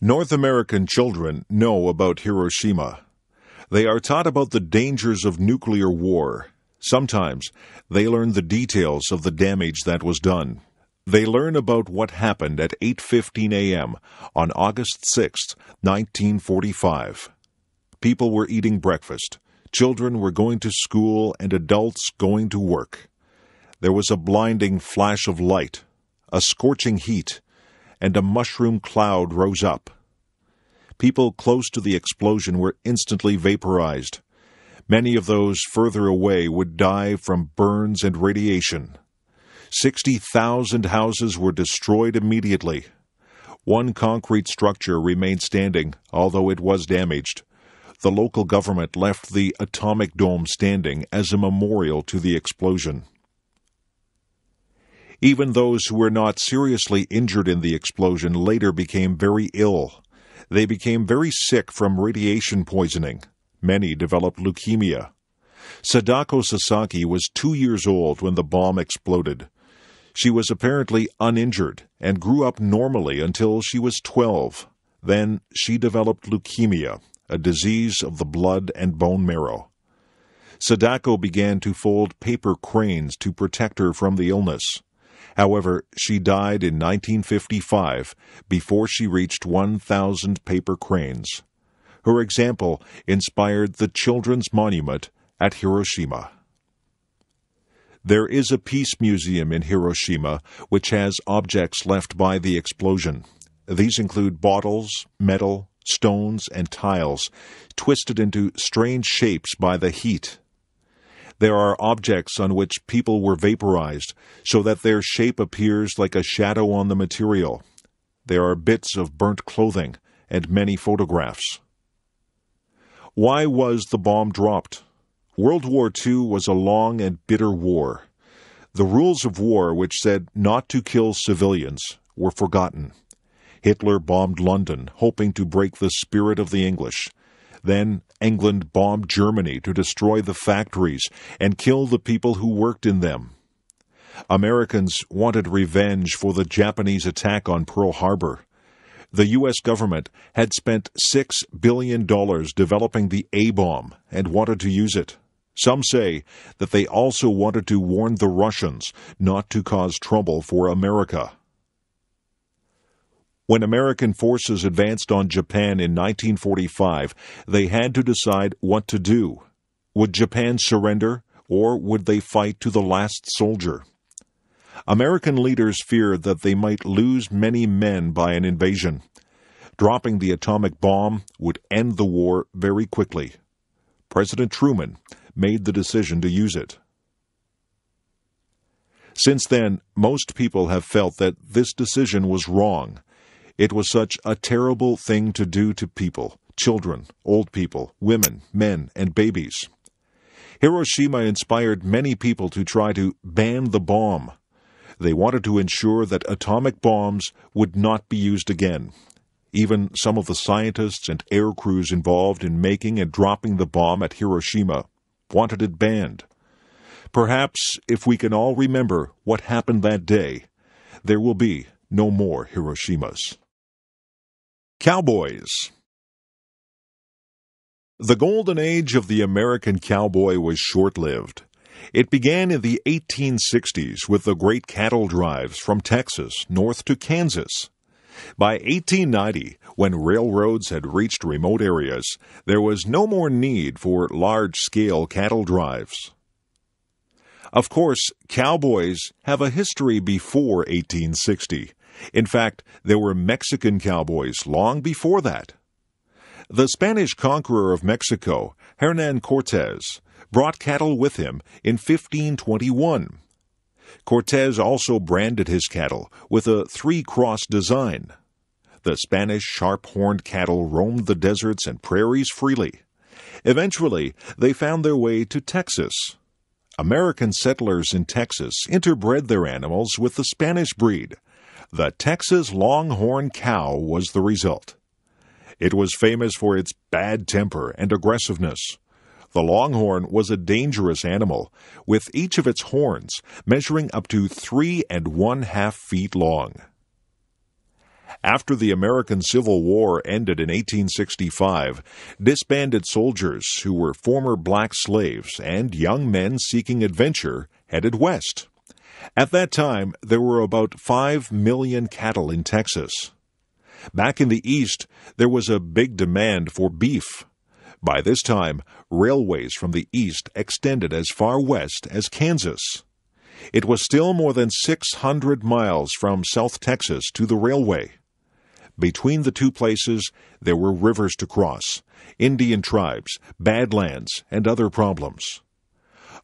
North American children know about Hiroshima. They are taught about the dangers of nuclear war. Sometimes they learn the details of the damage that was done. They learn about what happened at 8:15 a.m. on August 6, 1945. People were eating breakfast. Children were going to school and adults going to work. There was a blinding flash of light, a scorching heat, and a mushroom cloud rose up. People close to the explosion were instantly vaporized. Many of those further away would die from burns and radiation. 60,000 houses were destroyed immediately. One concrete structure remained standing, although it was damaged. The local government left the atomic dome standing as a memorial to the explosion. Even those who were not seriously injured in the explosion later became very ill. They became very sick from radiation poisoning. Many developed leukemia. Sadako Sasaki was two years old when the bomb exploded. She was apparently uninjured and grew up normally until she was 12. Then she developed leukemia, a disease of the blood and bone marrow. Sadako began to fold paper cranes to protect her from the illness. However, she died in 1955 before she reached 1,000 paper cranes. Her example inspired the Children's Monument at Hiroshima. There is a peace museum in Hiroshima which has objects left by the explosion. These include bottles, metal, stones, and tiles, twisted into strange shapes by the heat. There are objects on which people were vaporized, so that their shape appears like a shadow on the material. There are bits of burnt clothing and many photographs. Why was the bomb dropped? World War II was a long and bitter war. The rules of war, which said not to kill civilians, were forgotten. Hitler bombed London, hoping to break the spirit of the English. Then England bombed Germany to destroy the factories and kill the people who worked in them. Americans wanted revenge for the Japanese attack on Pearl Harbor. The U.S. government had spent $6 billion developing the A bomb and wanted to use it. Some say that they also wanted to warn the Russians not to cause trouble for America. When American forces advanced on Japan in 1945, they had to decide what to do. Would Japan surrender, or would they fight to the last soldier? American leaders feared that they might lose many men by an invasion. Dropping the atomic bomb would end the war very quickly. President Truman made the decision to use it. Since then, most people have felt that this decision was wrong. It was such a terrible thing to do to people children, old people, women, men, and babies. Hiroshima inspired many people to try to ban the bomb. They wanted to ensure that atomic bombs would not be used again. Even some of the scientists and air crews involved in making and dropping the bomb at Hiroshima wanted it banned. Perhaps if we can all remember what happened that day, there will be no more Hiroshimas. Cowboys The golden age of the American cowboy was short lived. It began in the 1860s with the great cattle drives from Texas north to Kansas. By 1890, when railroads had reached remote areas, there was no more need for large scale cattle drives. Of course, cowboys have a history before 1860. In fact, there were Mexican cowboys long before that. The Spanish conqueror of Mexico, Hernan Cortes, brought cattle with him in 1521. Cortes also branded his cattle with a three cross design. The Spanish sharp horned cattle roamed the deserts and prairies freely. Eventually, they found their way to Texas. American settlers in Texas interbred their animals with the Spanish breed. The Texas Longhorn cow was the result. It was famous for its bad temper and aggressiveness. The longhorn was a dangerous animal, with each of its horns measuring up to three and one half feet long. After the American Civil War ended in 1865, disbanded soldiers who were former black slaves and young men seeking adventure headed west. At that time, there were about 5 million cattle in Texas. Back in the east, there was a big demand for beef. By this time, railways from the east extended as far west as Kansas. It was still more than 600 miles from South Texas to the railway. Between the two places, there were rivers to cross, Indian tribes, bad lands, and other problems.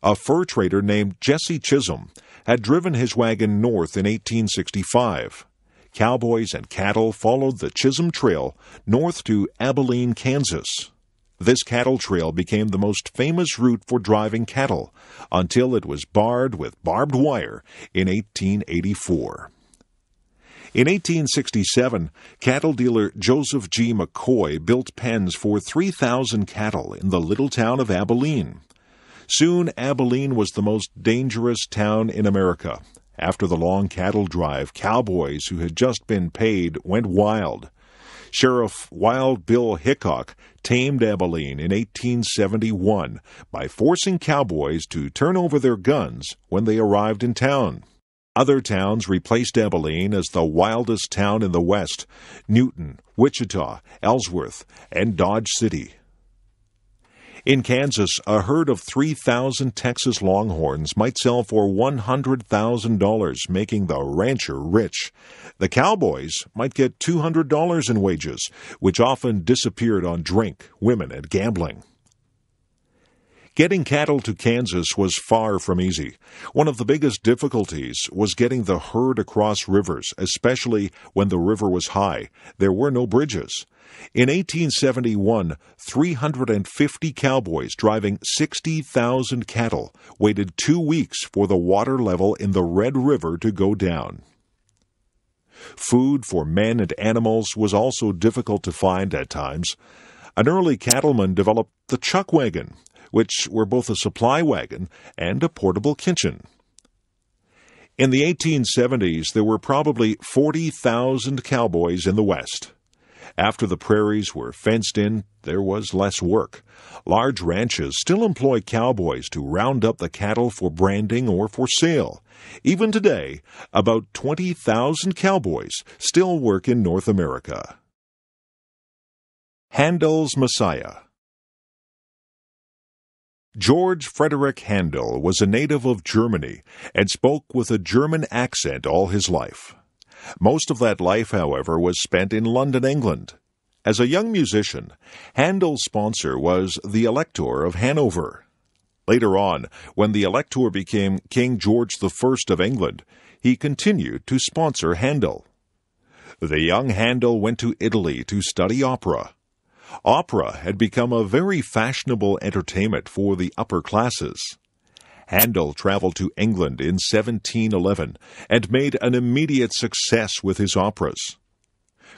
A fur trader named Jesse Chisholm had driven his wagon north in 1865. Cowboys and cattle followed the Chisholm Trail north to Abilene, Kansas. This cattle trail became the most famous route for driving cattle until it was barred with barbed wire in 1884. In 1867, cattle dealer Joseph G. McCoy built pens for 3,000 cattle in the little town of Abilene. Soon, Abilene was the most dangerous town in America. After the long cattle drive, cowboys who had just been paid went wild. Sheriff Wild Bill Hickok tamed Abilene in 1871 by forcing cowboys to turn over their guns when they arrived in town. Other towns replaced Abilene as the wildest town in the West Newton, Wichita, Ellsworth, and Dodge City. In Kansas, a herd of 3,000 Texas Longhorns might sell for $100,000, making the rancher rich. The cowboys might get $200 in wages, which often disappeared on drink, women, and gambling. Getting cattle to Kansas was far from easy. One of the biggest difficulties was getting the herd across rivers, especially when the river was high. There were no bridges. In 1871, 350 cowboys driving 60,000 cattle waited two weeks for the water level in the Red River to go down. Food for men and animals was also difficult to find at times. An early cattleman developed the chuck wagon, which were both a supply wagon and a portable kitchen. In the 1870s, there were probably 40,000 cowboys in the West. After the prairies were fenced in, there was less work. Large ranches still employ cowboys to round up the cattle for branding or for sale. Even today, about 20,000 cowboys still work in North America. Handel's Messiah George Frederick Handel was a native of Germany and spoke with a German accent all his life. Most of that life, however, was spent in London, England. As a young musician, Handel's sponsor was the Elector of Hanover. Later on, when the Elector became King George I of England, he continued to sponsor Handel. The young Handel went to Italy to study opera. Opera had become a very fashionable entertainment for the upper classes. Handel traveled to England in 1711 and made an immediate success with his operas.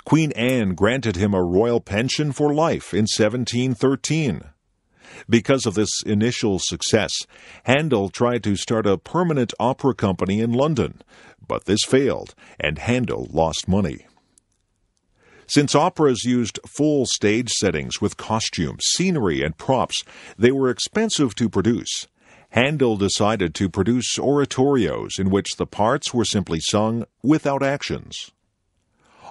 Queen Anne granted him a royal pension for life in 1713. Because of this initial success, Handel tried to start a permanent opera company in London, but this failed, and Handel lost money. Since operas used full stage settings with costumes, scenery, and props, they were expensive to produce. Handel decided to produce oratorios in which the parts were simply sung without actions.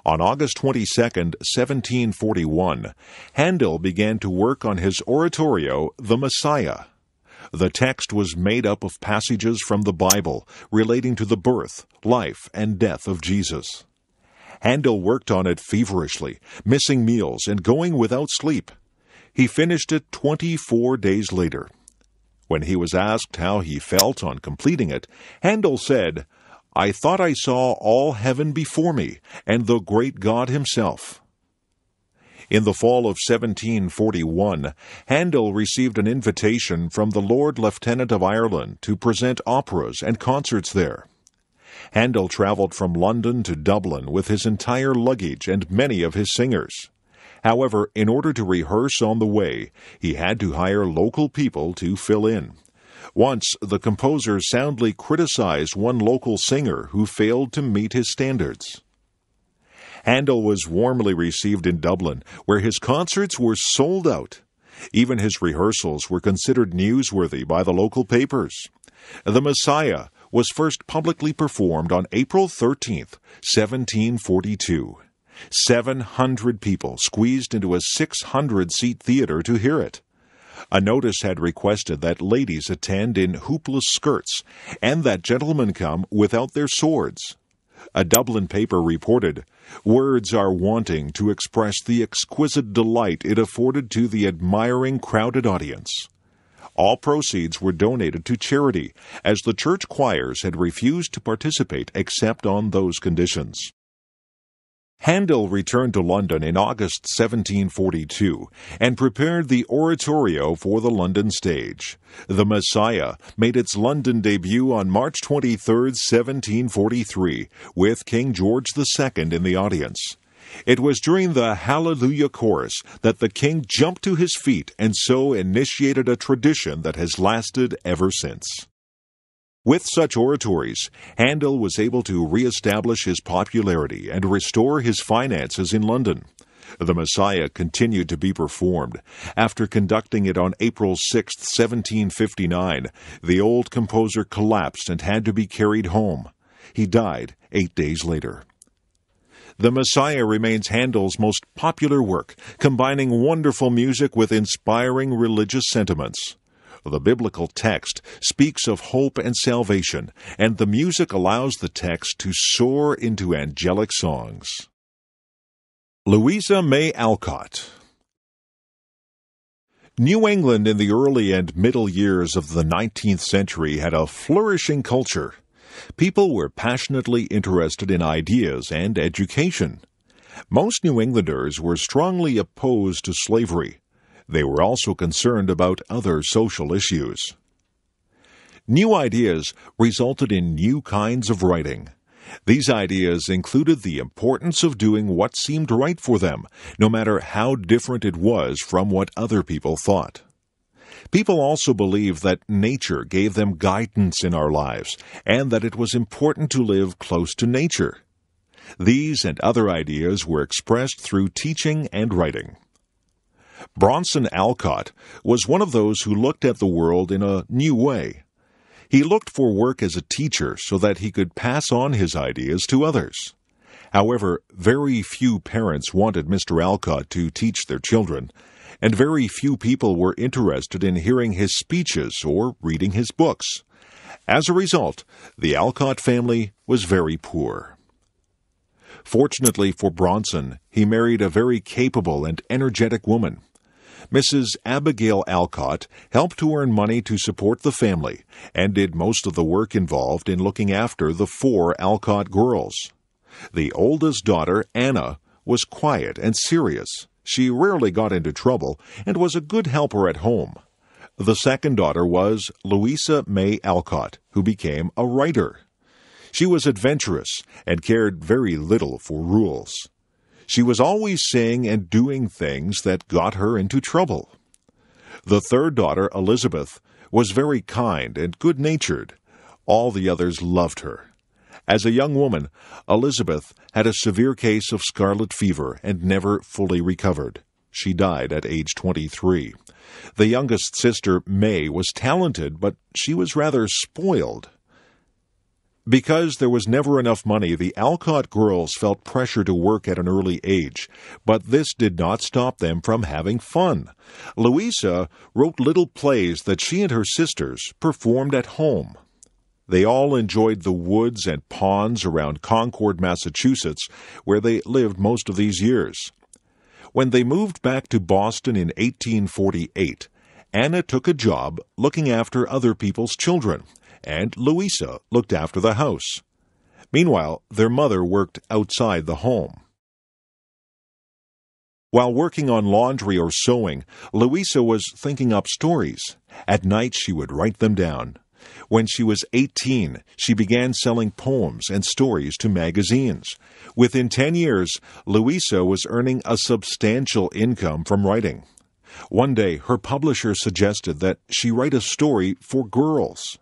On August 22, 1741, Handel began to work on his oratorio, The Messiah. The text was made up of passages from the Bible relating to the birth, life, and death of Jesus. Handel worked on it feverishly, missing meals and going without sleep. He finished it 24 days later. When he was asked how he felt on completing it, Handel said, I thought I saw all heaven before me, and the great God himself. In the fall of 1741, Handel received an invitation from the Lord Lieutenant of Ireland to present operas and concerts there. Handel traveled from London to Dublin with his entire luggage and many of his singers. However, in order to rehearse on the way, he had to hire local people to fill in. Once, the composer soundly criticized one local singer who failed to meet his standards. Handel was warmly received in Dublin, where his concerts were sold out. Even his rehearsals were considered newsworthy by the local papers. The Messiah was first publicly performed on April 13, 1742. 700 people squeezed into a 600 seat theater to hear it. A notice had requested that ladies attend in hoopless skirts and that gentlemen come without their swords. A Dublin paper reported, Words are wanting to express the exquisite delight it afforded to the admiring crowded audience. All proceeds were donated to charity, as the church choirs had refused to participate except on those conditions. Handel returned to London in August 1742 and prepared the oratorio for the London stage. The Messiah made its London debut on March 23, 1743, with King George II in the audience. It was during the Hallelujah chorus that the king jumped to his feet and so initiated a tradition that has lasted ever since. With such oratorios, Handel was able to re-establish his popularity and restore his finances in London. The Messiah continued to be performed. After conducting it on April 6, 1759, the old composer collapsed and had to be carried home. He died eight days later. The Messiah remains Handel's most popular work, combining wonderful music with inspiring religious sentiments. The biblical text speaks of hope and salvation, and the music allows the text to soar into angelic songs. Louisa May Alcott New England in the early and middle years of the 19th century had a flourishing culture. People were passionately interested in ideas and education. Most New Englanders were strongly opposed to slavery, they were also concerned about other social issues. New ideas resulted in new kinds of writing. These ideas included the importance of doing what seemed right for them, no matter how different it was from what other people thought. People also believed that nature gave them guidance in our lives, and that it was important to live close to nature. These and other ideas were expressed through teaching and writing. Bronson Alcott was one of those who looked at the world in a new way. He looked for work as a teacher so that he could pass on his ideas to others. However, very few parents wanted Mr. Alcott to teach their children, and very few people were interested in hearing his speeches or reading his books. As a result, the Alcott family was very poor. Fortunately for Bronson, he married a very capable and energetic woman. Mrs. Abigail Alcott helped to earn money to support the family and did most of the work involved in looking after the four Alcott girls. The oldest daughter, Anna, was quiet and serious. She rarely got into trouble and was a good helper at home. The second daughter was Louisa May Alcott, who became a writer. She was adventurous and cared very little for rules. She was always saying and doing things that got her into trouble. The third daughter, Elizabeth, was very kind and good natured. All the others loved her. As a young woman, Elizabeth had a severe case of scarlet fever and never fully recovered. She died at age 23. The youngest sister, May, was talented, but she was rather spoiled. Because there was never enough money, the Alcott girls felt pressure to work at an early age, but this did not stop them from having fun. Louisa wrote little plays that she and her sisters performed at home. They all enjoyed the woods and ponds around Concord, Massachusetts, where they lived most of these years. When they moved back to Boston in 1848, Anna took a job looking after other people's children and Louisa looked after the house. Meanwhile, their mother worked outside the home. While working on laundry or sewing, Louisa was thinking up stories. At night, she would write them down. When she was 18, she began selling poems and stories to magazines. Within 10 years, Louisa was earning a substantial income from writing. One day, her publisher suggested that she write a story for girls.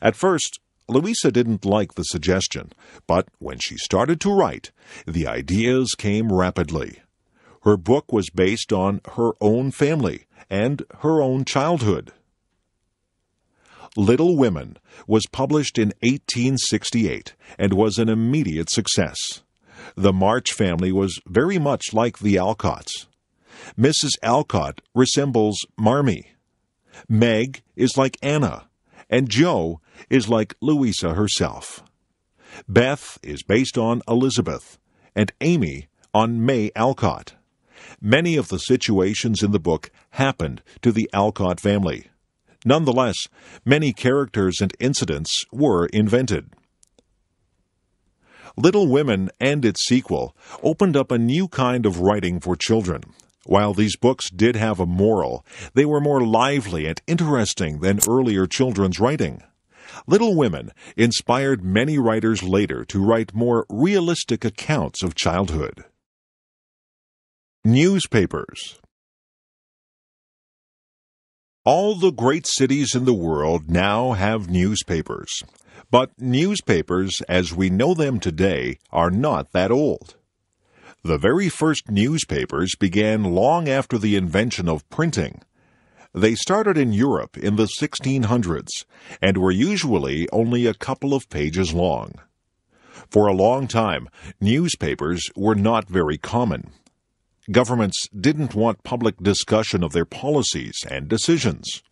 At first, Louisa didn't like the suggestion, but when she started to write, the ideas came rapidly. Her book was based on her own family and her own childhood. Little Women was published in 1868 and was an immediate success. The March family was very much like the Alcotts. Mrs. Alcott resembles Marmee. Meg is like Anna, and Jo is like Louisa herself. Beth is based on Elizabeth, and Amy on May Alcott. Many of the situations in the book happened to the Alcott family. Nonetheless, many characters and incidents were invented. Little Women and its sequel opened up a new kind of writing for children. While these books did have a moral, they were more lively and interesting than earlier children's writing. Little Women inspired many writers later to write more realistic accounts of childhood. Newspapers All the great cities in the world now have newspapers. But newspapers, as we know them today, are not that old. The very first newspapers began long after the invention of printing. They started in Europe in the 1600s and were usually only a couple of pages long. For a long time, newspapers were not very common. Governments didn't want public discussion of their policies and decisions.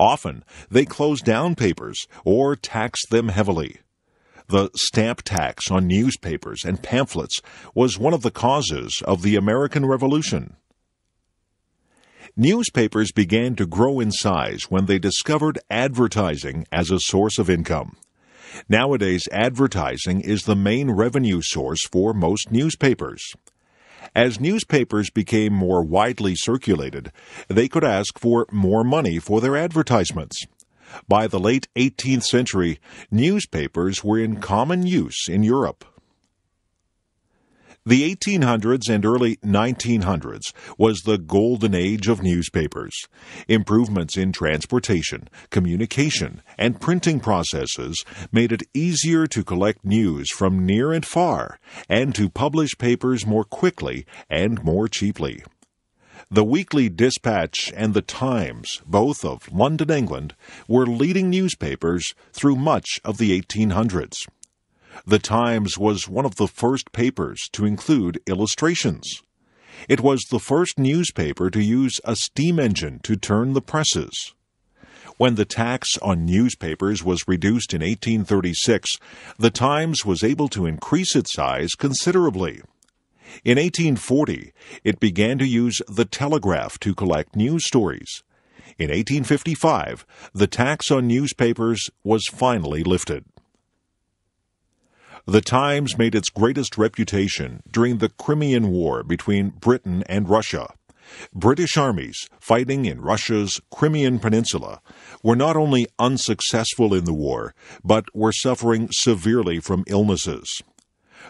Often, they closed down papers or taxed them heavily. The stamp tax on newspapers and pamphlets was one of the causes of the American Revolution. Newspapers began to grow in size when they discovered advertising as a source of income. Nowadays, advertising is the main revenue source for most newspapers. As newspapers became more widely circulated, they could ask for more money for their advertisements. By the late 18th century, newspapers were in common use in Europe. The 1800s and early 1900s was the golden age of newspapers. Improvements in transportation, communication, and printing processes made it easier to collect news from near and far and to publish papers more quickly and more cheaply. The Weekly Dispatch and The Times, both of London, England, were leading newspapers through much of the 1800s. The Times was one of the first papers to include illustrations. It was the first newspaper to use a steam engine to turn the presses. When the tax on newspapers was reduced in 1836, the Times was able to increase its size considerably. In 1840, it began to use the telegraph to collect news stories. In 1855, the tax on newspapers was finally lifted. The Times made its greatest reputation during the Crimean War between Britain and Russia. British armies fighting in Russia's Crimean Peninsula were not only unsuccessful in the war, but were suffering severely from illnesses.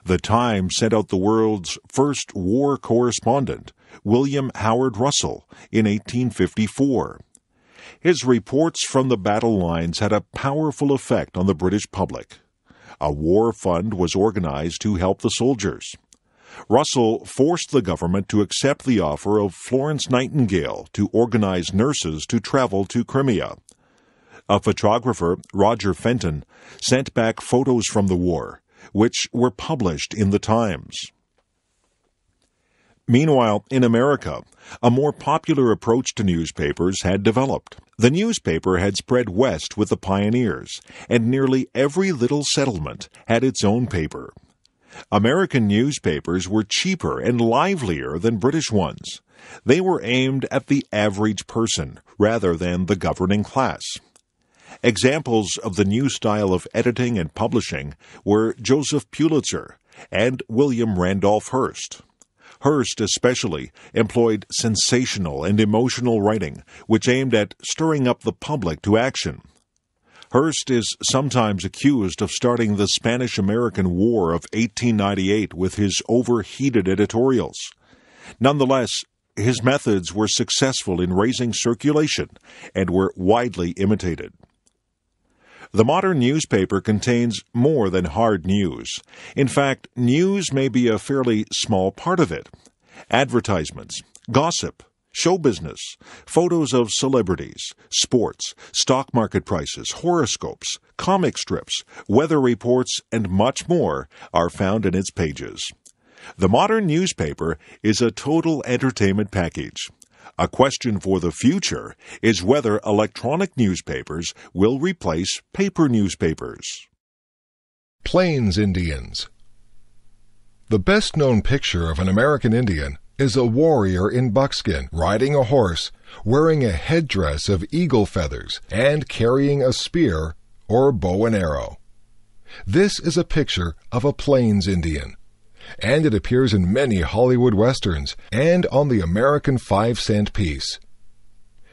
The Times sent out the world's first war correspondent, William Howard Russell, in 1854. His reports from the battle lines had a powerful effect on the British public. A war fund was organized to help the soldiers. Russell forced the government to accept the offer of Florence Nightingale to organize nurses to travel to Crimea. A photographer, Roger Fenton, sent back photos from the war, which were published in the Times. Meanwhile, in America, a more popular approach to newspapers had developed. The newspaper had spread west with the pioneers, and nearly every little settlement had its own paper. American newspapers were cheaper and livelier than British ones. They were aimed at the average person rather than the governing class. Examples of the new style of editing and publishing were Joseph Pulitzer and William Randolph Hearst. Hearst especially employed sensational and emotional writing, which aimed at stirring up the public to action. Hearst is sometimes accused of starting the Spanish American War of 1898 with his overheated editorials. Nonetheless, his methods were successful in raising circulation and were widely imitated. The modern newspaper contains more than hard news. In fact, news may be a fairly small part of it. Advertisements, gossip, show business, photos of celebrities, sports, stock market prices, horoscopes, comic strips, weather reports, and much more are found in its pages. The modern newspaper is a total entertainment package. A question for the future is whether electronic newspapers will replace paper newspapers. Plains Indians The best known picture of an American Indian is a warrior in buckskin riding a horse, wearing a headdress of eagle feathers, and carrying a spear or bow and arrow. This is a picture of a Plains Indian and it appears in many Hollywood westerns and on the American five cent piece.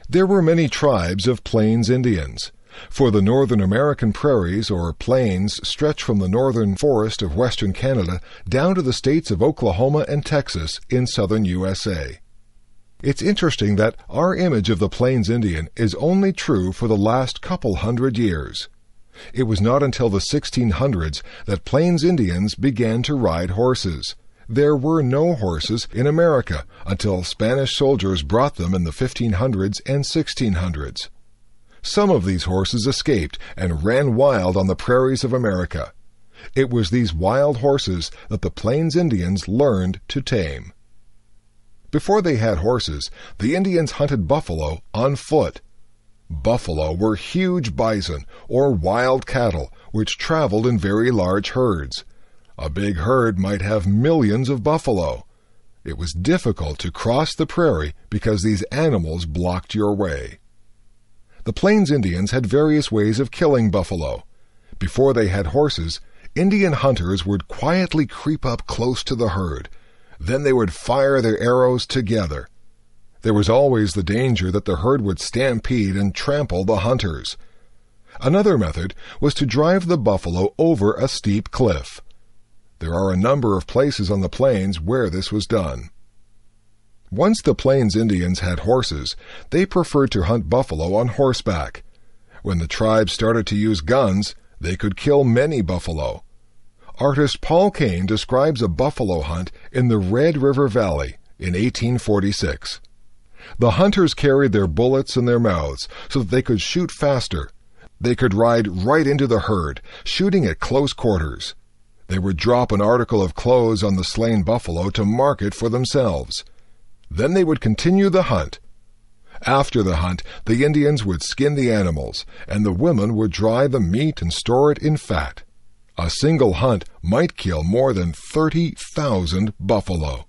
There were many tribes of Plains Indians, for the Northern American prairies or plains stretch from the northern forest of western Canada down to the states of Oklahoma and Texas in southern USA. It's interesting that our image of the Plains Indian is only true for the last couple hundred years. It was not until the 1600s that Plains Indians began to ride horses. There were no horses in America until Spanish soldiers brought them in the 1500s and 1600s. Some of these horses escaped and ran wild on the prairies of America. It was these wild horses that the Plains Indians learned to tame. Before they had horses, the Indians hunted buffalo on foot. Buffalo were huge bison, or wild cattle, which traveled in very large herds. A big herd might have millions of buffalo. It was difficult to cross the prairie because these animals blocked your way. The Plains Indians had various ways of killing buffalo. Before they had horses, Indian hunters would quietly creep up close to the herd. Then they would fire their arrows together. There was always the danger that the herd would stampede and trample the hunters. Another method was to drive the buffalo over a steep cliff. There are a number of places on the plains where this was done. Once the Plains Indians had horses, they preferred to hunt buffalo on horseback. When the tribe started to use guns, they could kill many buffalo. Artist Paul Kane describes a buffalo hunt in the Red River Valley in 1846. The hunters carried their bullets in their mouths so that they could shoot faster. They could ride right into the herd, shooting at close quarters. They would drop an article of clothes on the slain buffalo to mark it for themselves. Then they would continue the hunt. After the hunt, the Indians would skin the animals, and the women would dry the meat and store it in fat. A single hunt might kill more than 30,000 buffalo.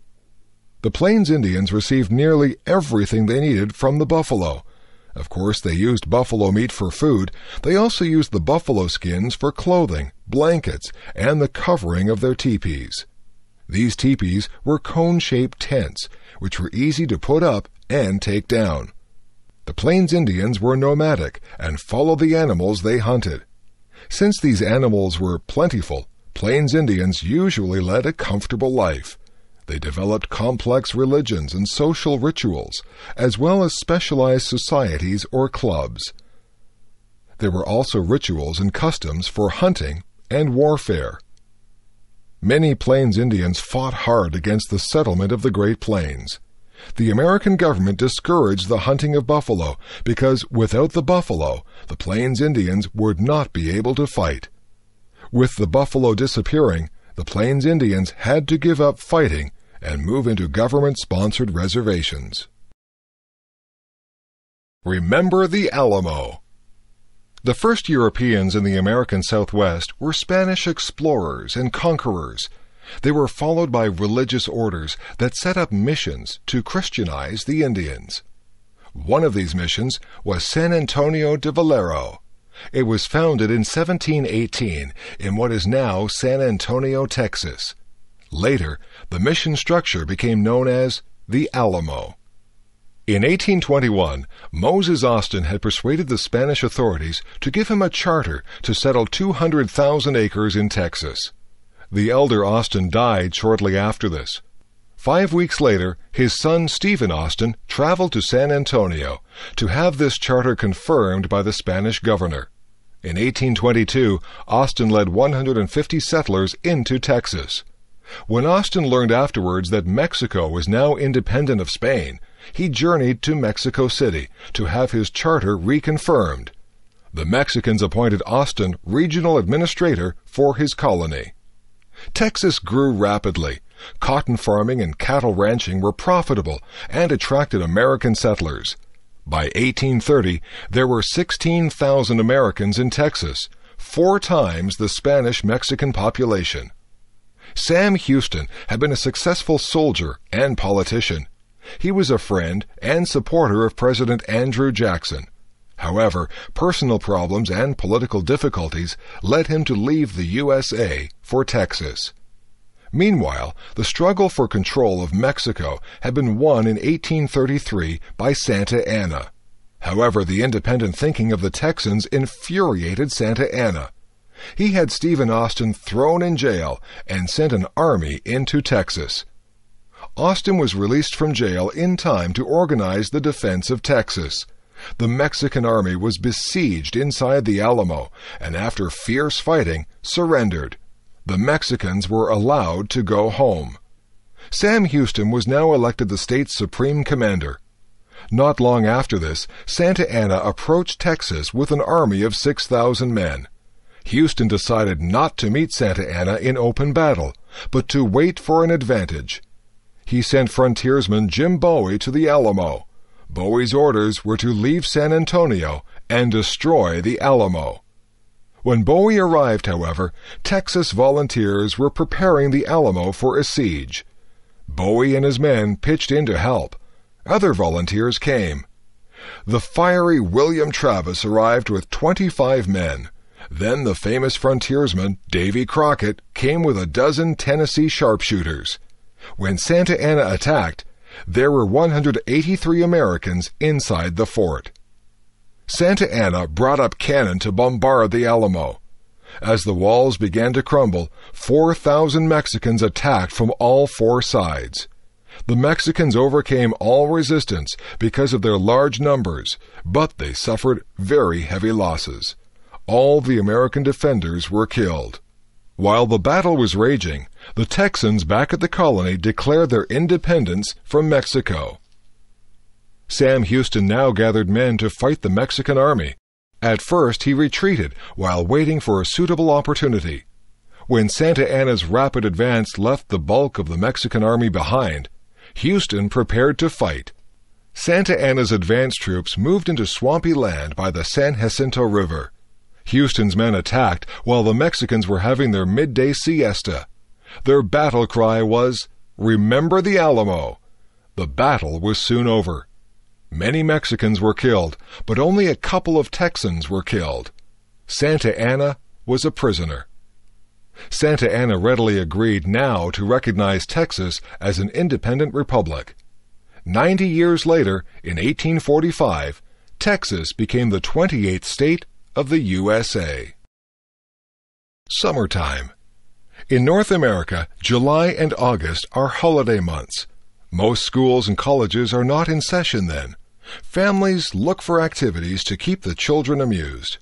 The Plains Indians received nearly everything they needed from the buffalo. Of course, they used buffalo meat for food. They also used the buffalo skins for clothing, blankets, and the covering of their teepees. These teepees were cone shaped tents, which were easy to put up and take down. The Plains Indians were nomadic and followed the animals they hunted. Since these animals were plentiful, Plains Indians usually led a comfortable life. They developed complex religions and social rituals, as well as specialized societies or clubs. There were also rituals and customs for hunting and warfare. Many Plains Indians fought hard against the settlement of the Great Plains. The American government discouraged the hunting of buffalo because without the buffalo, the Plains Indians would not be able to fight. With the buffalo disappearing, the Plains Indians had to give up fighting and move into government sponsored reservations. Remember the Alamo. The first Europeans in the American Southwest were Spanish explorers and conquerors. They were followed by religious orders that set up missions to Christianize the Indians. One of these missions was San Antonio de Valero. It was founded in 1718 in what is now San Antonio, Texas. Later, the mission structure became known as the Alamo. In 1821, Moses Austin had persuaded the Spanish authorities to give him a charter to settle 200,000 acres in Texas. The elder Austin died shortly after this. Five weeks later, his son Stephen Austin traveled to San Antonio to have this charter confirmed by the Spanish governor. In 1822, Austin led 150 settlers into Texas. When Austin learned afterwards that Mexico was now independent of Spain, he journeyed to Mexico City to have his charter reconfirmed. The Mexicans appointed Austin regional administrator for his colony. Texas grew rapidly. Cotton farming and cattle ranching were profitable and attracted American settlers. By 1830, there were 16,000 Americans in Texas, four times the Spanish Mexican population. Sam Houston had been a successful soldier and politician. He was a friend and supporter of President Andrew Jackson. However, personal problems and political difficulties led him to leave the USA for Texas. Meanwhile, the struggle for control of Mexico had been won in 1833 by Santa Anna. However, the independent thinking of the Texans infuriated Santa Anna. He had Stephen Austin thrown in jail and sent an army into Texas. Austin was released from jail in time to organize the defense of Texas. The Mexican army was besieged inside the Alamo and after fierce fighting surrendered the Mexicans were allowed to go home. Sam Houston was now elected the state's supreme commander. Not long after this, Santa Anna approached Texas with an army of 6,000 men. Houston decided not to meet Santa Anna in open battle, but to wait for an advantage. He sent frontiersman Jim Bowie to the Alamo. Bowie's orders were to leave San Antonio and destroy the Alamo. When Bowie arrived, however, Texas volunteers were preparing the Alamo for a siege. Bowie and his men pitched in to help. Other volunteers came. The fiery William Travis arrived with 25 men. Then the famous frontiersman, Davy Crockett, came with a dozen Tennessee sharpshooters. When Santa Anna attacked, there were 183 Americans inside the fort. Santa Anna brought up cannon to bombard the Alamo. As the walls began to crumble, 4,000 Mexicans attacked from all four sides. The Mexicans overcame all resistance because of their large numbers, but they suffered very heavy losses. All the American defenders were killed. While the battle was raging, the Texans back at the colony declared their independence from Mexico. Sam Houston now gathered men to fight the Mexican army. At first, he retreated while waiting for a suitable opportunity. When Santa Anna's rapid advance left the bulk of the Mexican army behind, Houston prepared to fight. Santa Anna's advance troops moved into swampy land by the San Jacinto River. Houston's men attacked while the Mexicans were having their midday siesta. Their battle cry was, Remember the Alamo! The battle was soon over. Many Mexicans were killed, but only a couple of Texans were killed. Santa Anna was a prisoner. Santa Anna readily agreed now to recognize Texas as an independent republic. Ninety years later, in 1845, Texas became the 28th state of the USA. Summertime. In North America, July and August are holiday months. Most schools and colleges are not in session then. Families look for activities to keep the children amused.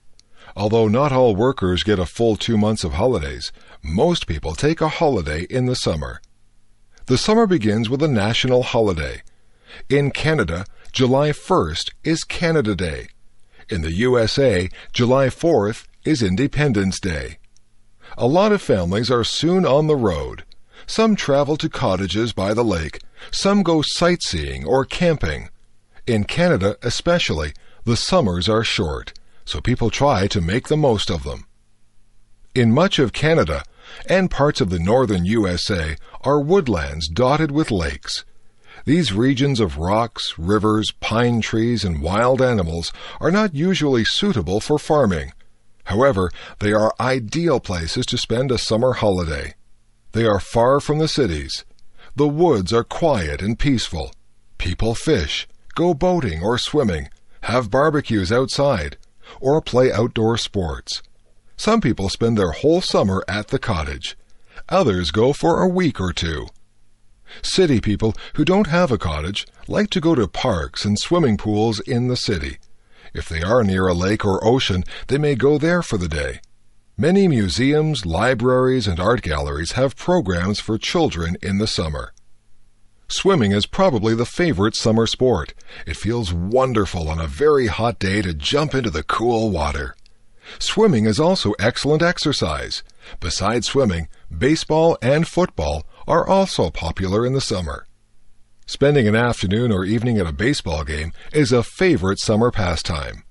Although not all workers get a full two months of holidays, most people take a holiday in the summer. The summer begins with a national holiday. In Canada, July 1st is Canada Day. In the USA, July 4th is Independence Day. A lot of families are soon on the road. Some travel to cottages by the lake, some go sightseeing or camping, in Canada, especially, the summers are short, so people try to make the most of them. In much of Canada and parts of the northern USA are woodlands dotted with lakes. These regions of rocks, rivers, pine trees, and wild animals are not usually suitable for farming. However, they are ideal places to spend a summer holiday. They are far from the cities. The woods are quiet and peaceful. People fish, go boating or swimming, have barbecues outside, or play outdoor sports. Some people spend their whole summer at the cottage. Others go for a week or two. City people who don't have a cottage like to go to parks and swimming pools in the city. If they are near a lake or ocean, they may go there for the day. Many museums, libraries, and art galleries have programs for children in the summer. Swimming is probably the favorite summer sport. It feels wonderful on a very hot day to jump into the cool water. Swimming is also excellent exercise. Besides swimming, baseball and football are also popular in the summer. Spending an afternoon or evening at a baseball game is a favorite summer pastime.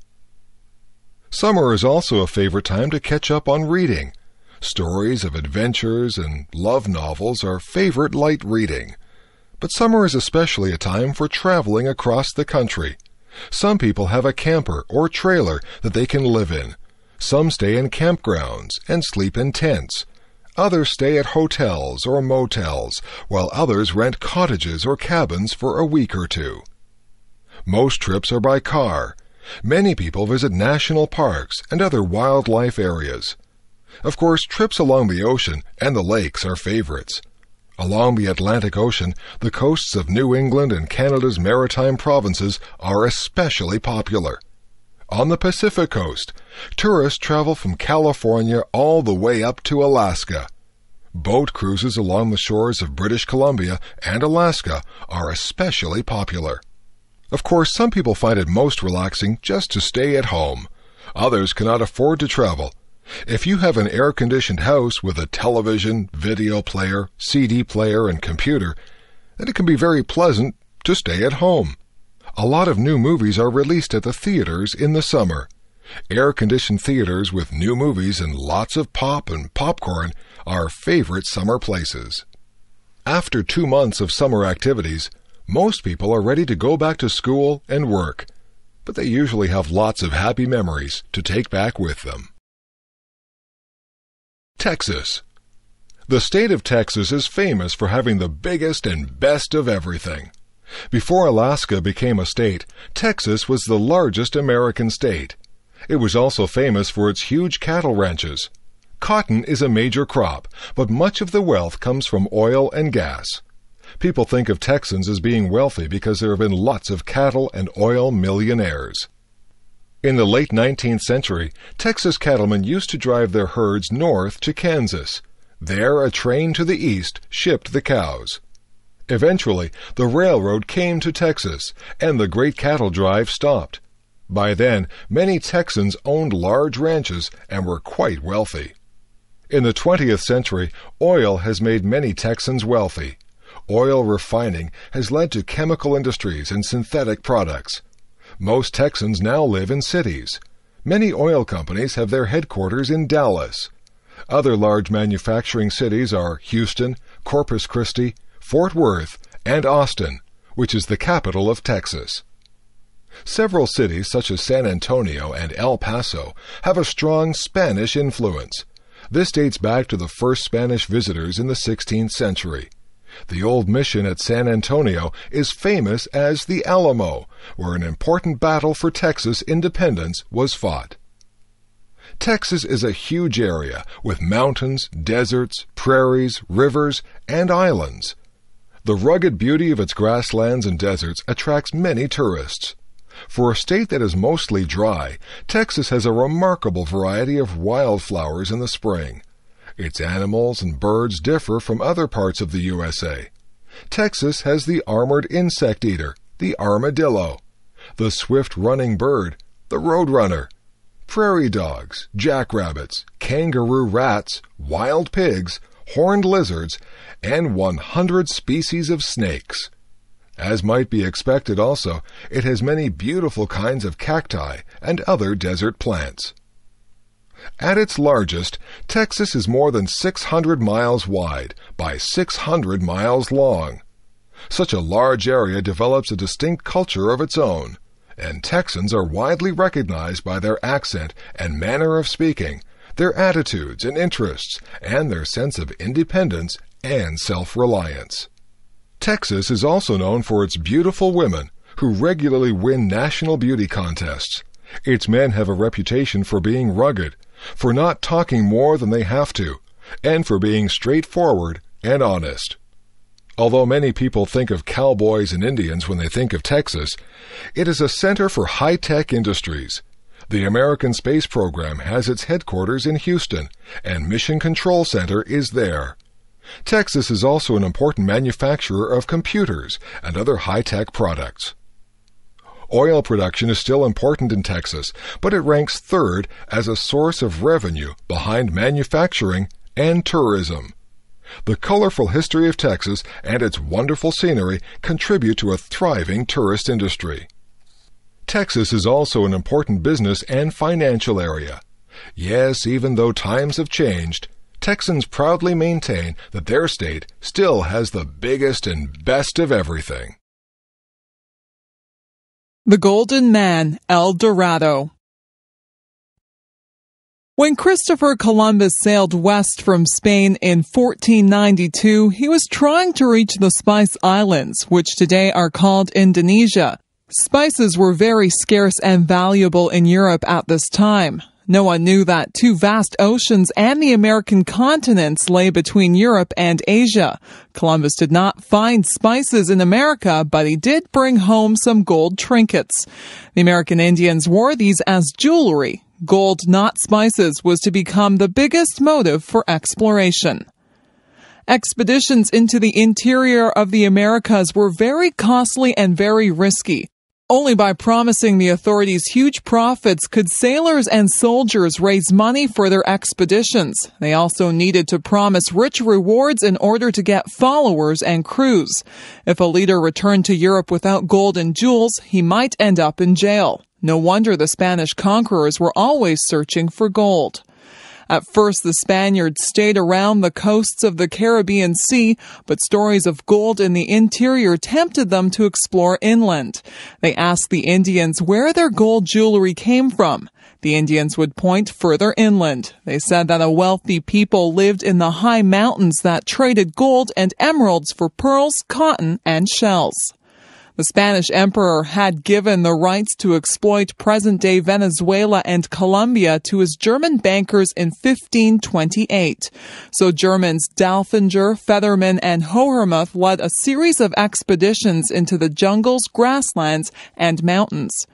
Summer is also a favorite time to catch up on reading. Stories of adventures and love novels are favorite light reading. But summer is especially a time for traveling across the country. Some people have a camper or trailer that they can live in. Some stay in campgrounds and sleep in tents. Others stay at hotels or motels, while others rent cottages or cabins for a week or two. Most trips are by car. Many people visit national parks and other wildlife areas. Of course, trips along the ocean and the lakes are favorites. Along the Atlantic Ocean, the coasts of New England and Canada's maritime provinces are especially popular. On the Pacific coast, tourists travel from California all the way up to Alaska. Boat cruises along the shores of British Columbia and Alaska are especially popular. Of course, some people find it most relaxing just to stay at home. Others cannot afford to travel if you have an air conditioned house with a television, video player, CD player, and computer, then it can be very pleasant to stay at home. A lot of new movies are released at the theaters in the summer. Air conditioned theaters with new movies and lots of pop and popcorn are favorite summer places. After two months of summer activities, most people are ready to go back to school and work, but they usually have lots of happy memories to take back with them. Texas. The state of Texas is famous for having the biggest and best of everything. Before Alaska became a state, Texas was the largest American state. It was also famous for its huge cattle ranches. Cotton is a major crop, but much of the wealth comes from oil and gas. People think of Texans as being wealthy because there have been lots of cattle and oil millionaires. In the late 19th century, Texas cattlemen used to drive their herds north to Kansas. There, a train to the east shipped the cows. Eventually, the railroad came to Texas, and the great cattle drive stopped. By then, many Texans owned large ranches and were quite wealthy. In the 20th century, oil has made many Texans wealthy. Oil refining has led to chemical industries and synthetic products. Most Texans now live in cities. Many oil companies have their headquarters in Dallas. Other large manufacturing cities are Houston, Corpus Christi, Fort Worth, and Austin, which is the capital of Texas. Several cities such as San Antonio and El Paso have a strong Spanish influence. This dates back to the first Spanish visitors in the 16th century. The old mission at San Antonio is famous as the Alamo, where an important battle for Texas independence was fought. Texas is a huge area with mountains, deserts, prairies, rivers, and islands. The rugged beauty of its grasslands and deserts attracts many tourists. For a state that is mostly dry, Texas has a remarkable variety of wildflowers in the spring. Its animals and birds differ from other parts of the USA. Texas has the armored insect eater, the armadillo, the swift running bird, the roadrunner, prairie dogs, jackrabbits, kangaroo rats, wild pigs, horned lizards, and 100 species of snakes. As might be expected also, it has many beautiful kinds of cacti and other desert plants. At its largest, Texas is more than 600 miles wide by 600 miles long. Such a large area develops a distinct culture of its own, and Texans are widely recognized by their accent and manner of speaking, their attitudes and interests, and their sense of independence and self reliance. Texas is also known for its beautiful women, who regularly win national beauty contests. Its men have a reputation for being rugged, for not talking more than they have to, and for being straightforward and honest. Although many people think of cowboys and Indians when they think of Texas, it is a center for high tech industries. The American Space Program has its headquarters in Houston, and Mission Control Center is there. Texas is also an important manufacturer of computers and other high tech products. Oil production is still important in Texas, but it ranks third as a source of revenue behind manufacturing and tourism. The colorful history of Texas and its wonderful scenery contribute to a thriving tourist industry. Texas is also an important business and financial area. Yes, even though times have changed, Texans proudly maintain that their state still has the biggest and best of everything. The Golden Man, El Dorado. When Christopher Columbus sailed west from Spain in 1492, he was trying to reach the Spice Islands, which today are called Indonesia. Spices were very scarce and valuable in Europe at this time. No one knew that two vast oceans and the American continents lay between Europe and Asia. Columbus did not find spices in America, but he did bring home some gold trinkets. The American Indians wore these as jewelry. Gold, not spices, was to become the biggest motive for exploration. Expeditions into the interior of the Americas were very costly and very risky. Only by promising the authorities huge profits could sailors and soldiers raise money for their expeditions. They also needed to promise rich rewards in order to get followers and crews. If a leader returned to Europe without gold and jewels, he might end up in jail. No wonder the Spanish conquerors were always searching for gold. At first, the Spaniards stayed around the coasts of the Caribbean Sea, but stories of gold in the interior tempted them to explore inland. They asked the Indians where their gold jewelry came from. The Indians would point further inland. They said that a wealthy people lived in the high mountains that traded gold and emeralds for pearls, cotton, and shells. The Spanish emperor had given the rights to exploit present day Venezuela and Colombia to his German bankers in 1528. So Germans Dalfinger, Federmann, and Hohermuth led a series of expeditions into the jungles, grasslands, and mountains.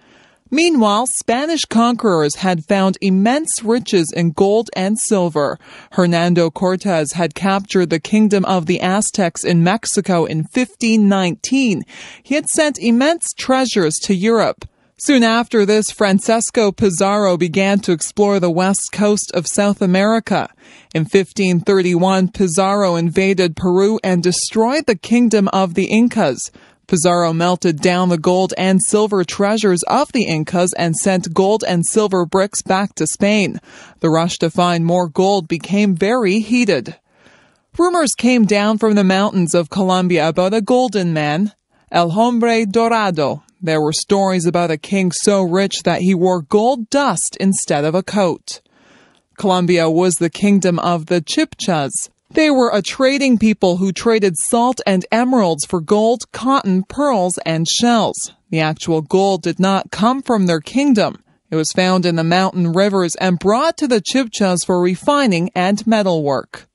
Meanwhile, Spanish conquerors had found immense riches in gold and silver. Hernando Cortez had captured the kingdom of the Aztecs in Mexico in 1519. He had sent immense treasures to Europe. Soon after this, Francisco Pizarro began to explore the west coast of South America. In 1531, Pizarro invaded Peru and destroyed the kingdom of the Incas. Pizarro melted down the gold and silver treasures of the Incas and sent gold and silver bricks back to Spain. The rush to find more gold became very heated. Rumors came down from the mountains of Colombia about a golden man, El Hombre Dorado. There were stories about a king so rich that he wore gold dust instead of a coat. Colombia was the kingdom of the Chibchas, they were a trading people who traded salt and emeralds for gold, cotton, pearls, and shells. The actual gold did not come from their kingdom. It was found in the mountain rivers and brought to the Chibchas for refining and metalwork.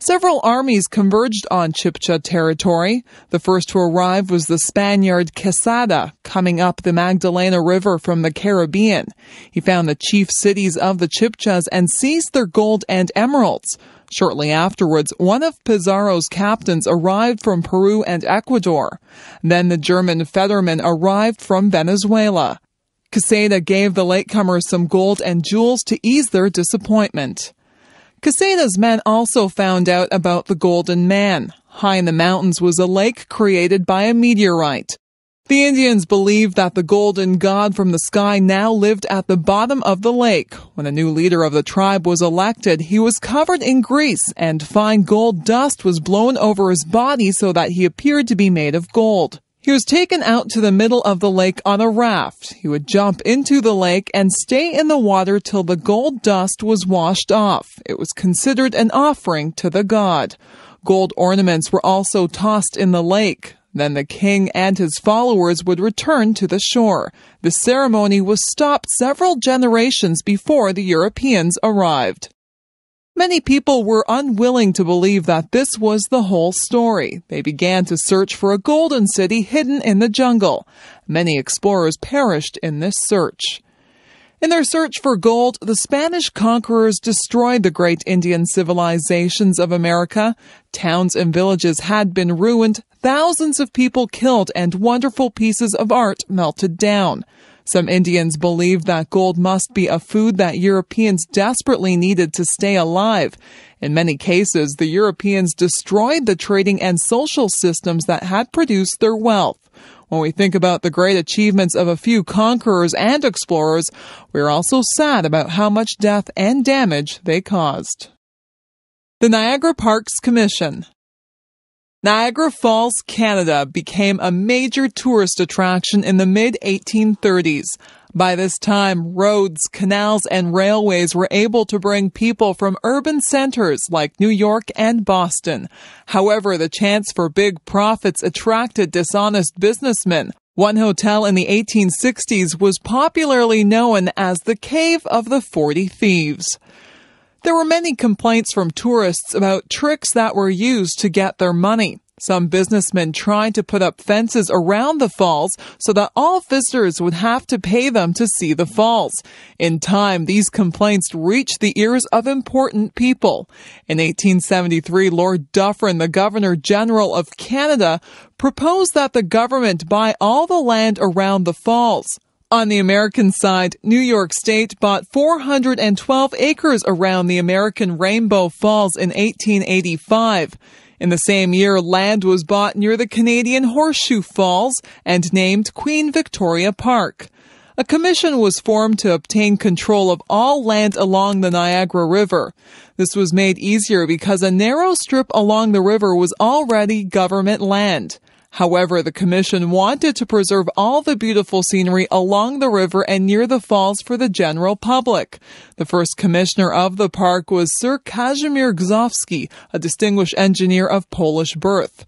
Several armies converged on Chibcha territory. The first to arrive was the Spaniard Quesada, coming up the Magdalena River from the Caribbean. He found the chief cities of the Chibchas and seized their gold and emeralds. Shortly afterwards, one of Pizarro's captains arrived from Peru and Ecuador. Then the German Federmann arrived from Venezuela. Quesada gave the latecomers some gold and jewels to ease their disappointment. Quesada's men also found out about the Golden Man. High in the mountains was a lake created by a meteorite. The Indians believed that the golden god from the sky now lived at the bottom of the lake. When a new leader of the tribe was elected, he was covered in grease and fine gold dust was blown over his body so that he appeared to be made of gold. He was taken out to the middle of the lake on a raft. He would jump into the lake and stay in the water till the gold dust was washed off. It was considered an offering to the god. Gold ornaments were also tossed in the lake. Then the king and his followers would return to the shore. The ceremony was stopped several generations before the Europeans arrived. Many people were unwilling to believe that this was the whole story. They began to search for a golden city hidden in the jungle. Many explorers perished in this search. In their search for gold, the Spanish conquerors destroyed the great Indian civilizations of America. Towns and villages had been ruined, thousands of people killed, and wonderful pieces of art melted down. Some Indians believed that gold must be a food that Europeans desperately needed to stay alive. In many cases, the Europeans destroyed the trading and social systems that had produced their wealth. When we think about the great achievements of a few conquerors and explorers, we're also sad about how much death and damage they caused. The Niagara Parks Commission Niagara Falls, Canada became a major tourist attraction in the mid 1830s. By this time, roads, canals, and railways were able to bring people from urban centers like New York and Boston. However, the chance for big profits attracted dishonest businessmen. One hotel in the 1860s was popularly known as the Cave of the Forty Thieves. There were many complaints from tourists about tricks that were used to get their money. Some businessmen tried to put up fences around the falls so that all visitors would have to pay them to see the falls. In time, these complaints reached the ears of important people. In 1873, Lord Dufferin, the Governor General of Canada, proposed that the government buy all the land around the falls. On the American side, New York State bought 412 acres around the American Rainbow Falls in 1885. In the same year, land was bought near the Canadian Horseshoe Falls and named Queen Victoria Park. A commission was formed to obtain control of all land along the Niagara River. This was made easier because a narrow strip along the river was already government land. However, the commission wanted to preserve all the beautiful scenery along the river and near the falls for the general public. The first commissioner of the park was Sir Kazimierz Gzowski, a distinguished engineer of Polish birth.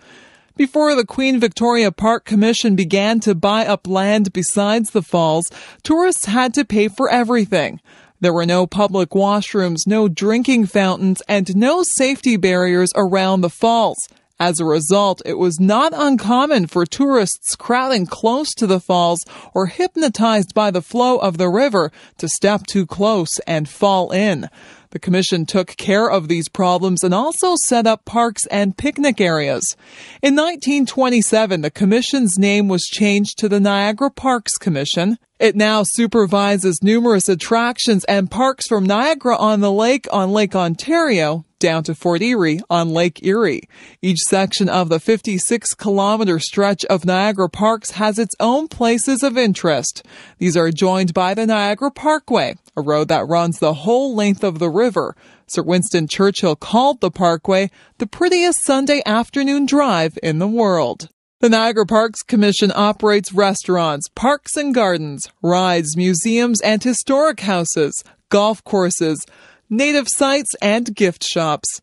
Before the Queen Victoria Park Commission began to buy up land besides the falls, tourists had to pay for everything. There were no public washrooms, no drinking fountains, and no safety barriers around the falls. As a result, it was not uncommon for tourists crowding close to the falls or hypnotized by the flow of the river to step too close and fall in. The commission took care of these problems and also set up parks and picnic areas. In 1927, the commission's name was changed to the Niagara Parks Commission. It now supervises numerous attractions and parks from Niagara on the Lake on Lake Ontario down to Fort Erie on Lake Erie. Each section of the 56 kilometer stretch of Niagara Parks has its own places of interest. These are joined by the Niagara Parkway, a road that runs the whole length of the river. Sir Winston Churchill called the parkway the prettiest Sunday afternoon drive in the world. The Niagara Parks Commission operates restaurants, parks and gardens, rides, museums and historic houses, golf courses, native sites, and gift shops.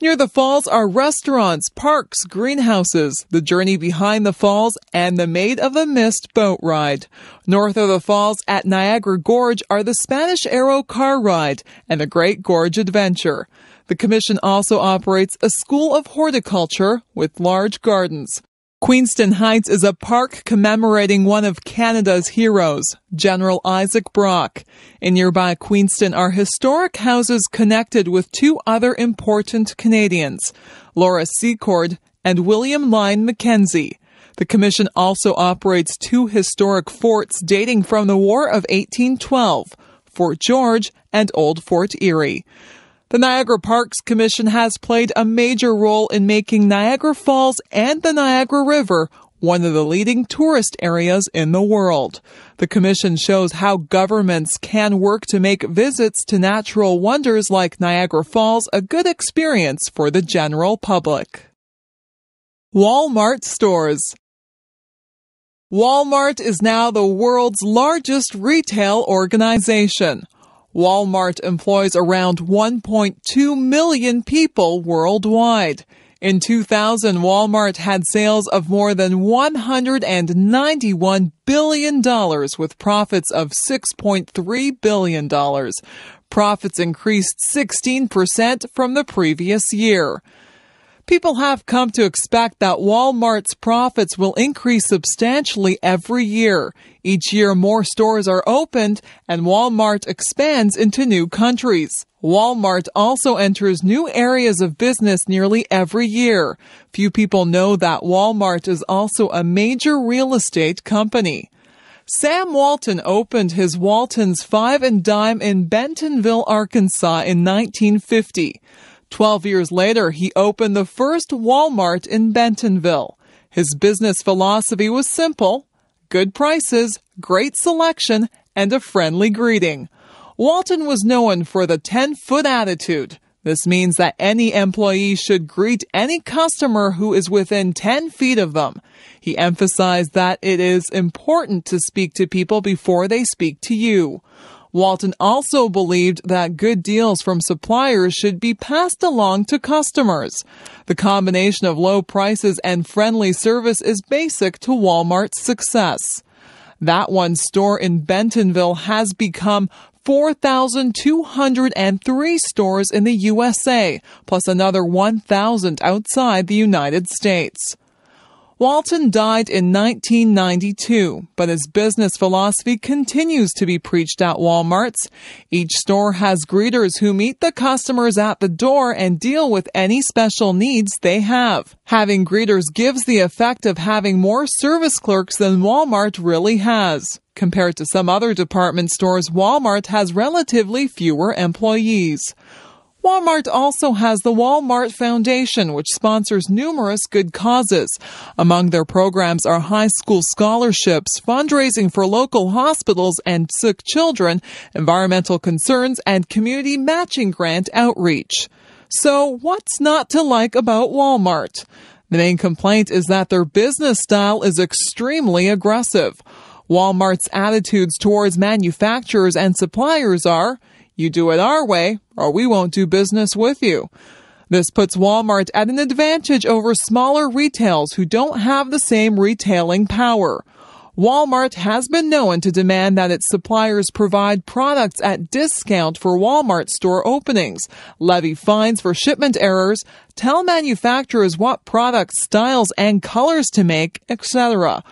Near the falls are restaurants, parks, greenhouses, the journey behind the falls, and the Maid of the Mist boat ride. North of the falls at Niagara Gorge are the Spanish Aero Car ride and the Great Gorge Adventure. The Commission also operates a school of horticulture with large gardens. Queenston Heights is a park commemorating one of Canada's heroes, General Isaac Brock. In nearby Queenston are historic houses connected with two other important Canadians, Laura Secord and William Lyon Mackenzie. The Commission also operates two historic forts dating from the War of 1812, Fort George and Old Fort Erie. The Niagara Parks Commission has played a major role in making Niagara Falls and the Niagara River one of the leading tourist areas in the world. The Commission shows how governments can work to make visits to natural wonders like Niagara Falls a good experience for the general public. Walmart stores. Walmart is now the world's largest retail organization. Walmart employs around 1.2 million people worldwide. In 2000, Walmart had sales of more than $191 billion with profits of $6.3 billion. Profits increased 16% from the previous year. People have come to expect that Walmart's profits will increase substantially every year. Each year, more stores are opened and Walmart expands into new countries. Walmart also enters new areas of business nearly every year. Few people know that Walmart is also a major real estate company. Sam Walton opened his Walton's Five and Dime in Bentonville, Arkansas in 1950. Twelve years later, he opened the first Walmart in Bentonville. His business philosophy was simple good prices, great selection, and a friendly greeting. Walton was known for the 10 foot attitude. This means that any employee should greet any customer who is within 10 feet of them. He emphasized that it is important to speak to people before they speak to you. Walton also believed that good deals from suppliers should be passed along to customers. The combination of low prices and friendly service is basic to Walmart's success. That one store in Bentonville has become 4,203 stores in the USA, plus another 1,000 outside the United States. Walton died in 1992, but his business philosophy continues to be preached at Walmart's. Each store has greeters who meet the customers at the door and deal with any special needs they have. Having greeters gives the effect of having more service clerks than Walmart really has. Compared to some other department stores, Walmart has relatively fewer employees. Walmart also has the Walmart Foundation, which sponsors numerous good causes. Among their programs are high school scholarships, fundraising for local hospitals and sick children, environmental concerns, and community matching grant outreach. So, what's not to like about Walmart? The main complaint is that their business style is extremely aggressive. Walmart's attitudes towards manufacturers and suppliers are, you do it our way, or we won't do business with you. This puts Walmart at an advantage over smaller retails who don't have the same retailing power. Walmart has been known to demand that its suppliers provide products at discount for Walmart store openings, levy fines for shipment errors, tell manufacturers what products, styles, and colors to make, etc.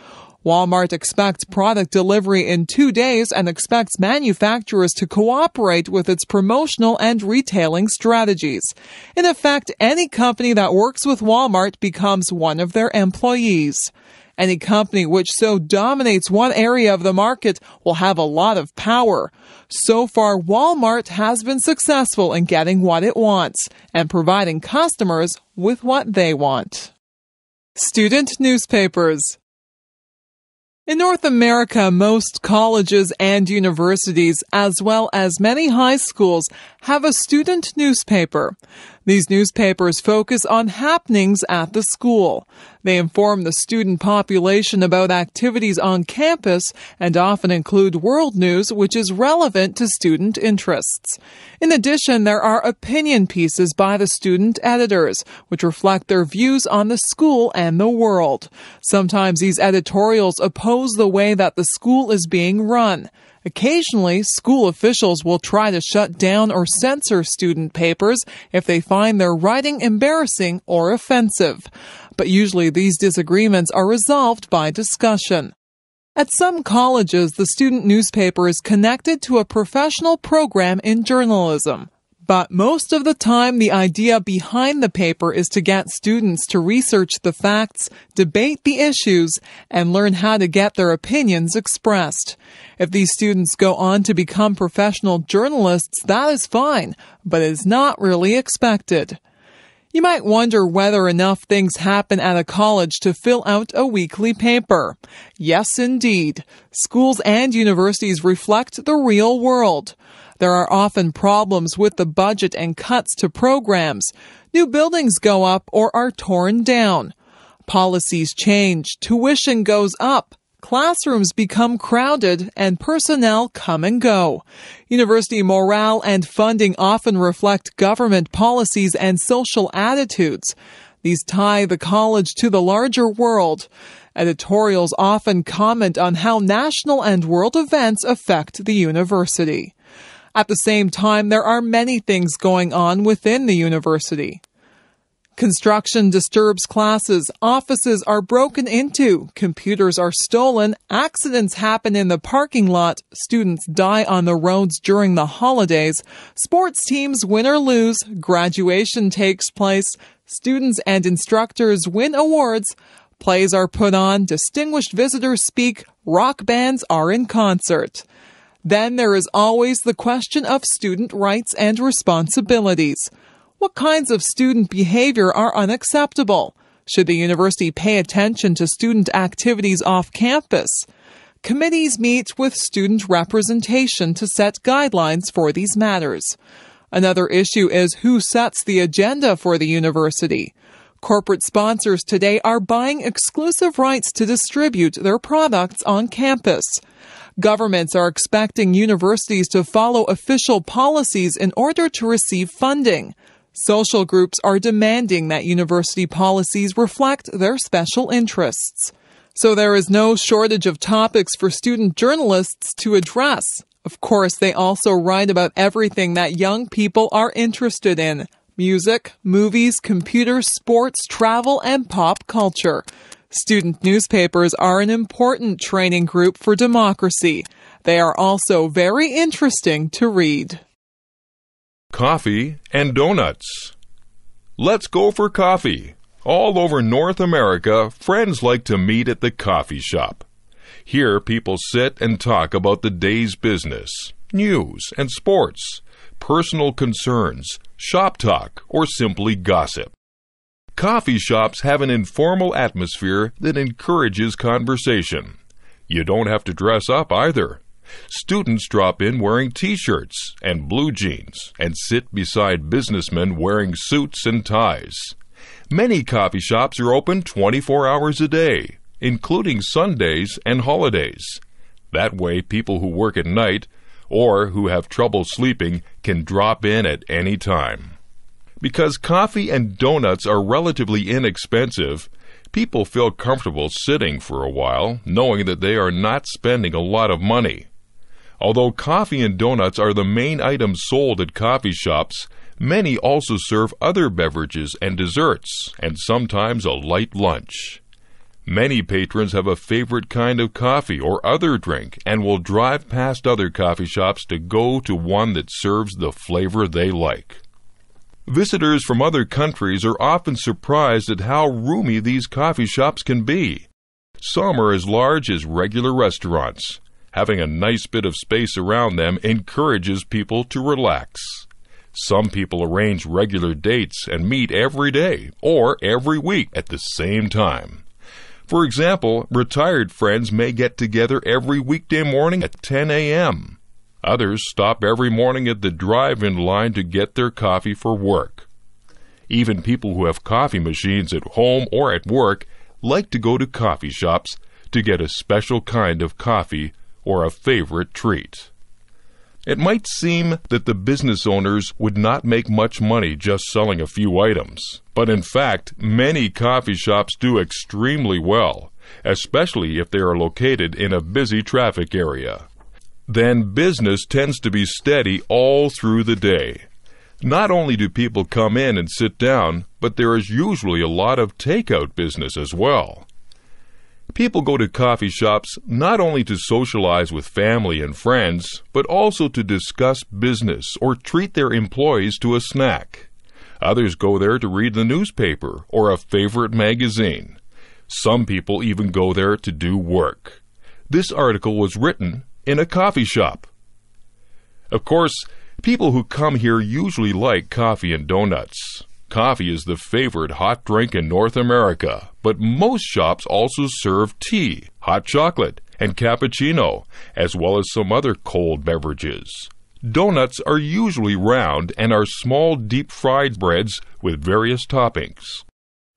Walmart expects product delivery in two days and expects manufacturers to cooperate with its promotional and retailing strategies. In effect, any company that works with Walmart becomes one of their employees. Any company which so dominates one area of the market will have a lot of power. So far, Walmart has been successful in getting what it wants and providing customers with what they want. Student newspapers. In North America, most colleges and universities, as well as many high schools, have a student newspaper. These newspapers focus on happenings at the school. They inform the student population about activities on campus and often include world news which is relevant to student interests. In addition, there are opinion pieces by the student editors, which reflect their views on the school and the world. Sometimes these editorials oppose the way that the school is being run. Occasionally, school officials will try to shut down or censor student papers if they find their writing embarrassing or offensive. But usually these disagreements are resolved by discussion. At some colleges, the student newspaper is connected to a professional program in journalism. But most of the time, the idea behind the paper is to get students to research the facts, debate the issues, and learn how to get their opinions expressed. If these students go on to become professional journalists, that is fine, but it is not really expected. You might wonder whether enough things happen at a college to fill out a weekly paper. Yes, indeed. Schools and universities reflect the real world. There are often problems with the budget and cuts to programs. New buildings go up or are torn down. Policies change, tuition goes up, classrooms become crowded, and personnel come and go. University morale and funding often reflect government policies and social attitudes. These tie the college to the larger world. Editorials often comment on how national and world events affect the university. At the same time, there are many things going on within the university. Construction disturbs classes, offices are broken into, computers are stolen, accidents happen in the parking lot, students die on the roads during the holidays, sports teams win or lose, graduation takes place, students and instructors win awards, plays are put on, distinguished visitors speak, rock bands are in concert. Then there is always the question of student rights and responsibilities. What kinds of student behavior are unacceptable? Should the university pay attention to student activities off campus? Committees meet with student representation to set guidelines for these matters. Another issue is who sets the agenda for the university. Corporate sponsors today are buying exclusive rights to distribute their products on campus. Governments are expecting universities to follow official policies in order to receive funding. Social groups are demanding that university policies reflect their special interests. So there is no shortage of topics for student journalists to address. Of course, they also write about everything that young people are interested in music, movies, computers, sports, travel, and pop culture. Student newspapers are an important training group for democracy. They are also very interesting to read coffee, and donuts. Let's go for coffee. All over North America, friends like to meet at the coffee shop. Here, people sit and talk about the day's business, news and sports, personal concerns, shop talk, or simply gossip. Coffee shops have an informal atmosphere that encourages conversation. You don't have to dress up either. Students drop in wearing t shirts and blue jeans and sit beside businessmen wearing suits and ties. Many coffee shops are open 24 hours a day, including Sundays and holidays. That way, people who work at night or who have trouble sleeping can drop in at any time. Because coffee and donuts are relatively inexpensive, people feel comfortable sitting for a while, knowing that they are not spending a lot of money. Although coffee and donuts are the main items sold at coffee shops, many also serve other beverages and desserts, and sometimes a light lunch. Many patrons have a favorite kind of coffee or other drink and will drive past other coffee shops to go to one that serves the flavor they like. Visitors from other countries are often surprised at how roomy these coffee shops can be. Some are as large as regular restaurants. Having a nice bit of space around them encourages people to relax. Some people arrange regular dates and meet every day or every week at the same time. For example, retired friends may get together every weekday morning at 10 a.m. Others stop every morning at the drive in line to get their coffee for work. Even people who have coffee machines at home or at work like to go to coffee shops to get a special kind of coffee or a favorite treat. It might seem that the business owners would not make much money just selling a few items, but in fact, many coffee shops do extremely well, especially if they are located in a busy traffic area. Then business tends to be steady all through the day. Not only do people come in and sit down, but there is usually a lot of takeout business as well. People go to coffee shops not only to socialize with family and friends, but also to discuss business or treat their employees to a snack. Others go there to read the newspaper or a favorite magazine. Some people even go there to do work. This article was written in a coffee shop. Of course, people who come here usually like coffee and donuts. Coffee is the favorite hot drink in North America, but most shops also serve tea, hot chocolate, and cappuccino, as well as some other cold beverages. Donuts are usually round and are small deep fried breads with various toppings.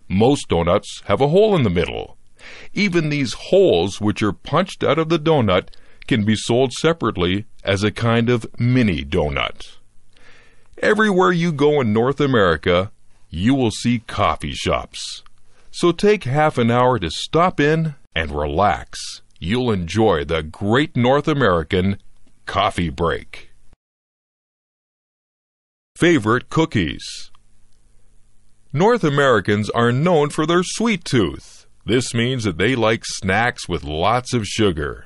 Most donuts have a hole in the middle. Even these holes, which are punched out of the donut, can be sold separately as a kind of mini donut. Everywhere you go in North America, you will see coffee shops. So take half an hour to stop in and relax. You'll enjoy the great North American coffee break. favorite cookies. North Americans are known for their sweet tooth. This means that they like snacks with lots of sugar.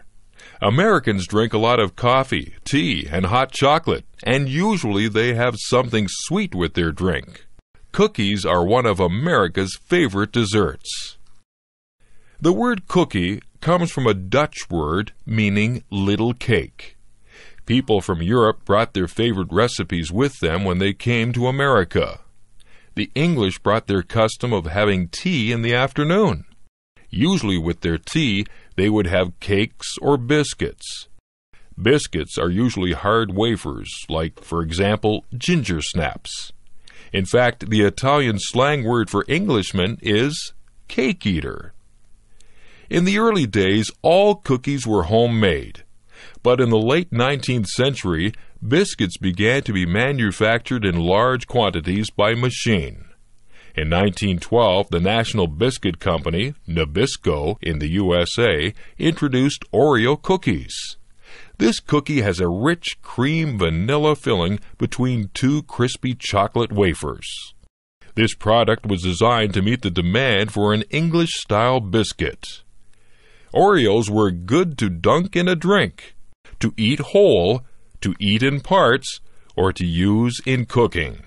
Americans drink a lot of coffee, tea, and hot chocolate, and usually they have something sweet with their drink. Cookies are one of America's favorite desserts. The word cookie comes from a Dutch word meaning little cake. People from Europe brought their favorite recipes with them when they came to America. The English brought their custom of having tea in the afternoon. Usually, with their tea, they would have cakes or biscuits. Biscuits are usually hard wafers, like, for example, ginger snaps. In fact, the Italian slang word for Englishman is cake eater. In the early days, all cookies were homemade. But in the late 19th century, biscuits began to be manufactured in large quantities by machine. In 1912, the National Biscuit Company, Nabisco, in the USA, introduced Oreo cookies. This cookie has a rich cream vanilla filling between two crispy chocolate wafers. This product was designed to meet the demand for an English style biscuit. Oreos were good to dunk in a drink, to eat whole, to eat in parts, or to use in cooking.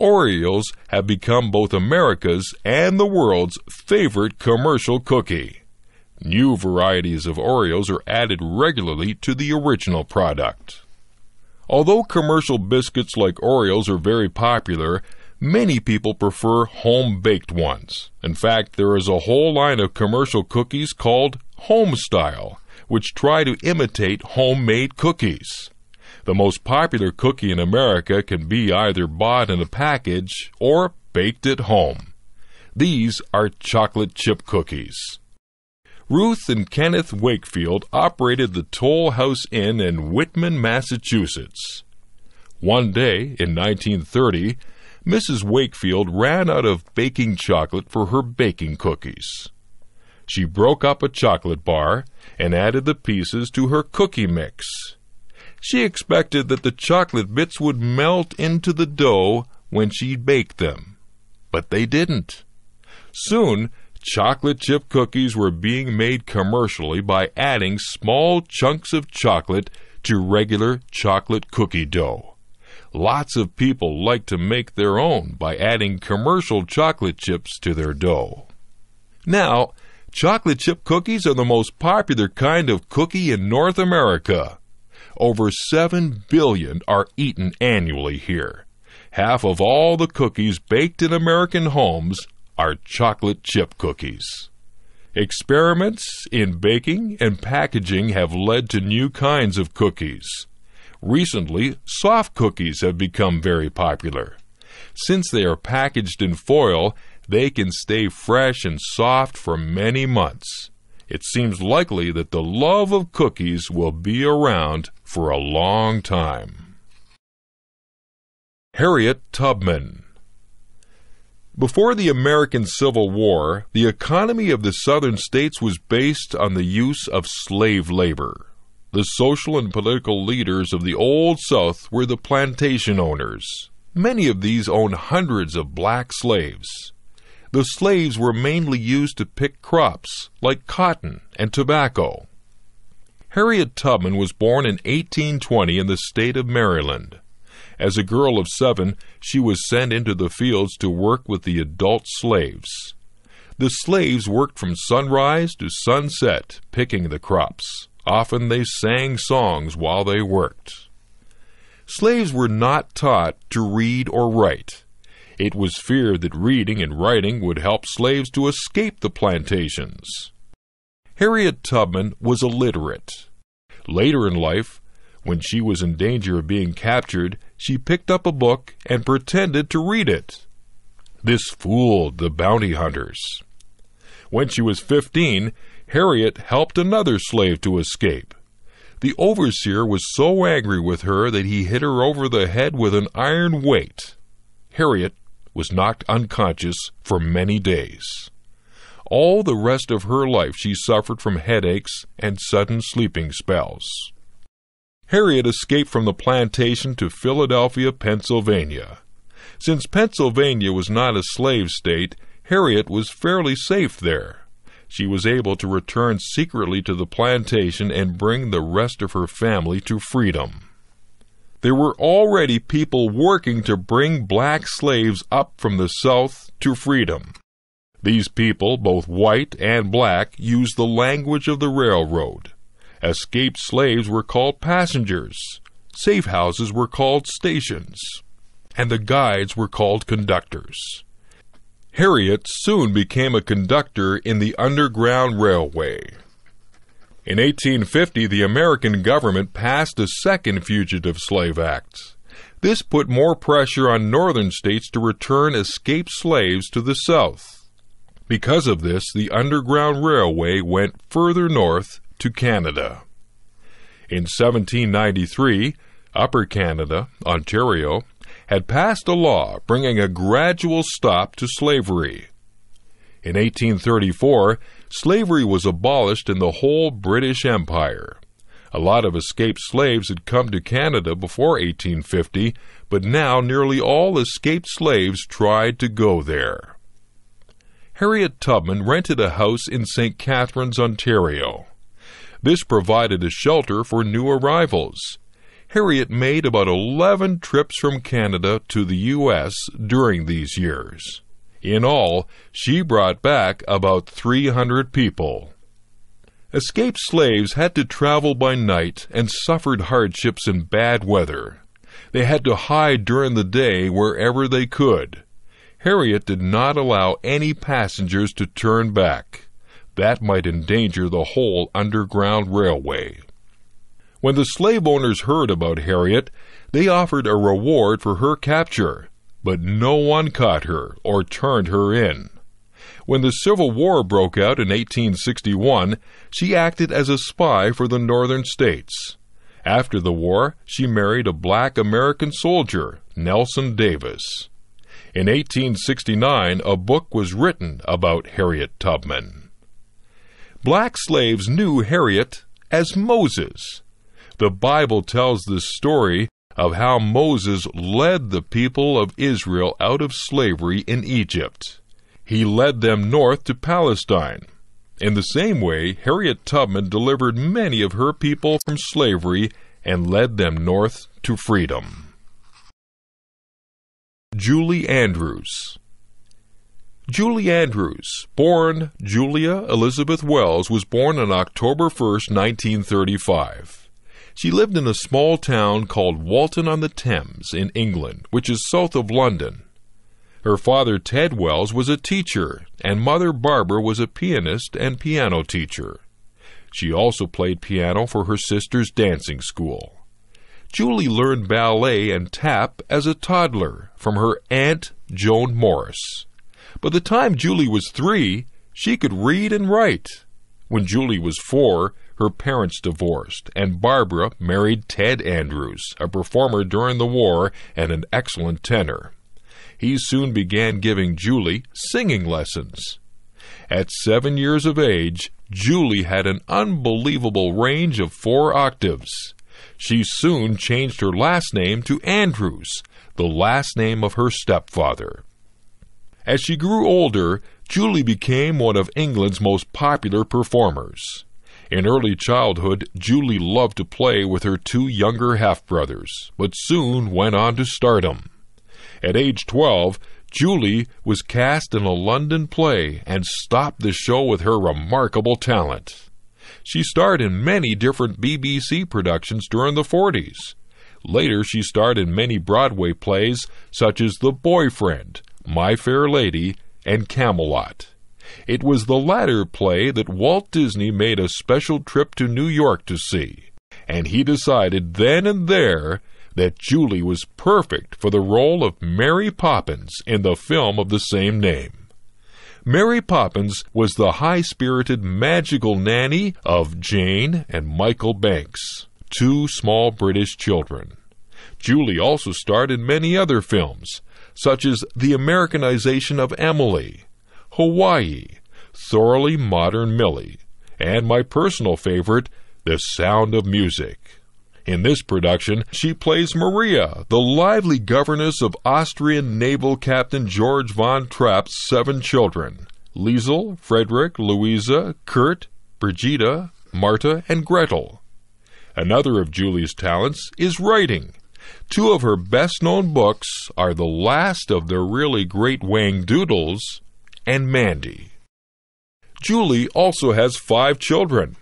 Oreos have become both America's and the world's favorite commercial cookie. New varieties of Oreos are added regularly to the original product. Although commercial biscuits like Oreos are very popular, Many people prefer home baked ones. In fact, there is a whole line of commercial cookies called home style, which try to imitate homemade cookies. The most popular cookie in America can be either bought in a package or baked at home. These are chocolate chip cookies. Ruth and Kenneth Wakefield operated the Toll House Inn in Whitman, Massachusetts. One day in 1930, Mrs. Wakefield ran out of baking chocolate for her baking cookies. She broke up a chocolate bar and added the pieces to her cookie mix. She expected that the chocolate bits would melt into the dough when she baked them, but they didn't. Soon, chocolate chip cookies were being made commercially by adding small chunks of chocolate to regular chocolate cookie dough. Lots of people like to make their own by adding commercial chocolate chips to their dough. Now, chocolate chip cookies are the most popular kind of cookie in North America. Over 7 billion are eaten annually here. Half of all the cookies baked in American homes are chocolate chip cookies. Experiments in baking and packaging have led to new kinds of cookies. Recently, soft cookies have become very popular. Since they are packaged in foil, they can stay fresh and soft for many months. It seems likely that the love of cookies will be around for a long time. Harriet Tubman Before the American Civil War, the economy of the southern states was based on the use of slave labor. The social and political leaders of the Old South were the plantation owners. Many of these owned hundreds of black slaves. The slaves were mainly used to pick crops like cotton and tobacco. Harriet Tubman was born in 1820 in the state of Maryland. As a girl of seven, she was sent into the fields to work with the adult slaves. The slaves worked from sunrise to sunset, picking the crops. Often they sang songs while they worked. Slaves were not taught to read or write. It was feared that reading and writing would help slaves to escape the plantations. Harriet Tubman was illiterate. Later in life, when she was in danger of being captured, she picked up a book and pretended to read it. This fooled the bounty hunters. When she was fifteen, Harriet helped another slave to escape. The overseer was so angry with her that he hit her over the head with an iron weight. Harriet was knocked unconscious for many days. All the rest of her life she suffered from headaches and sudden sleeping spells. Harriet escaped from the plantation to Philadelphia, Pennsylvania. Since Pennsylvania was not a slave state, Harriet was fairly safe there. She was able to return secretly to the plantation and bring the rest of her family to freedom. There were already people working to bring black slaves up from the South to freedom. These people, both white and black, used the language of the railroad. Escaped slaves were called passengers. Safe houses were called stations. And the guides were called conductors. Harriet soon became a conductor in the Underground Railway. In 1850, the American government passed a second Fugitive Slave Act. This put more pressure on northern states to return escaped slaves to the South. Because of this, the Underground Railway went further north to Canada. In 1793, Upper Canada, Ontario, had passed a law bringing a gradual stop to slavery. In 1834, slavery was abolished in the whole British Empire. A lot of escaped slaves had come to Canada before 1850, but now nearly all escaped slaves tried to go there. Harriet Tubman rented a house in St. Catharines, Ontario. This provided a shelter for new arrivals. Harriet made about 11 trips from Canada to the U.S. during these years. In all, she brought back about 300 people. Escaped slaves had to travel by night and suffered hardships in bad weather. They had to hide during the day wherever they could. Harriet did not allow any passengers to turn back. That might endanger the whole Underground Railway. When the slave owners heard about Harriet, they offered a reward for her capture, but no one caught her or turned her in. When the Civil War broke out in 1861, she acted as a spy for the northern states. After the war, she married a black American soldier, Nelson Davis. In 1869, a book was written about Harriet Tubman. Black slaves knew Harriet as Moses. The Bible tells the story of how Moses led the people of Israel out of slavery in Egypt. He led them north to Palestine. In the same way, Harriet Tubman delivered many of her people from slavery and led them north to freedom. Julie Andrews Julie Andrews, born Julia Elizabeth Wells, was born on October 1, 1935. She lived in a small town called Walton on the Thames in England, which is south of London. Her father, Ted Wells, was a teacher, and mother, Barbara, was a pianist and piano teacher. She also played piano for her sister's dancing school. Julie learned ballet and tap as a toddler from her aunt, Joan Morris. By the time Julie was three, she could read and write. When Julie was four, her parents divorced, and Barbara married Ted Andrews, a performer during the war and an excellent tenor. He soon began giving Julie singing lessons. At seven years of age, Julie had an unbelievable range of four octaves. She soon changed her last name to Andrews, the last name of her stepfather. As she grew older, Julie became one of England's most popular performers. In early childhood, Julie loved to play with her two younger half brothers, but soon went on to stardom. At age 12, Julie was cast in a London play and stopped the show with her remarkable talent. She starred in many different BBC productions during the 40s. Later, she starred in many Broadway plays such as The Boyfriend, my Fair Lady, and Camelot. It was the latter play that Walt Disney made a special trip to New York to see, and he decided then and there that Julie was perfect for the role of Mary Poppins in the film of the same name. Mary Poppins was the high spirited magical nanny of Jane and Michael Banks, two small British children. Julie also starred in many other films, such as the Americanization of Emily, Hawaii, Thoroughly Modern Millie, and my personal favorite, The Sound of Music. In this production, she plays Maria, the lively governess of Austrian naval captain George von Trapp's seven children Liesel, Frederick, Louisa, Kurt, Brigitta, Marta, and Gretel. Another of Julie's talents is writing. Two of her best known books are The Last of the Really Great Whangdoodles and Mandy. Julie also has five children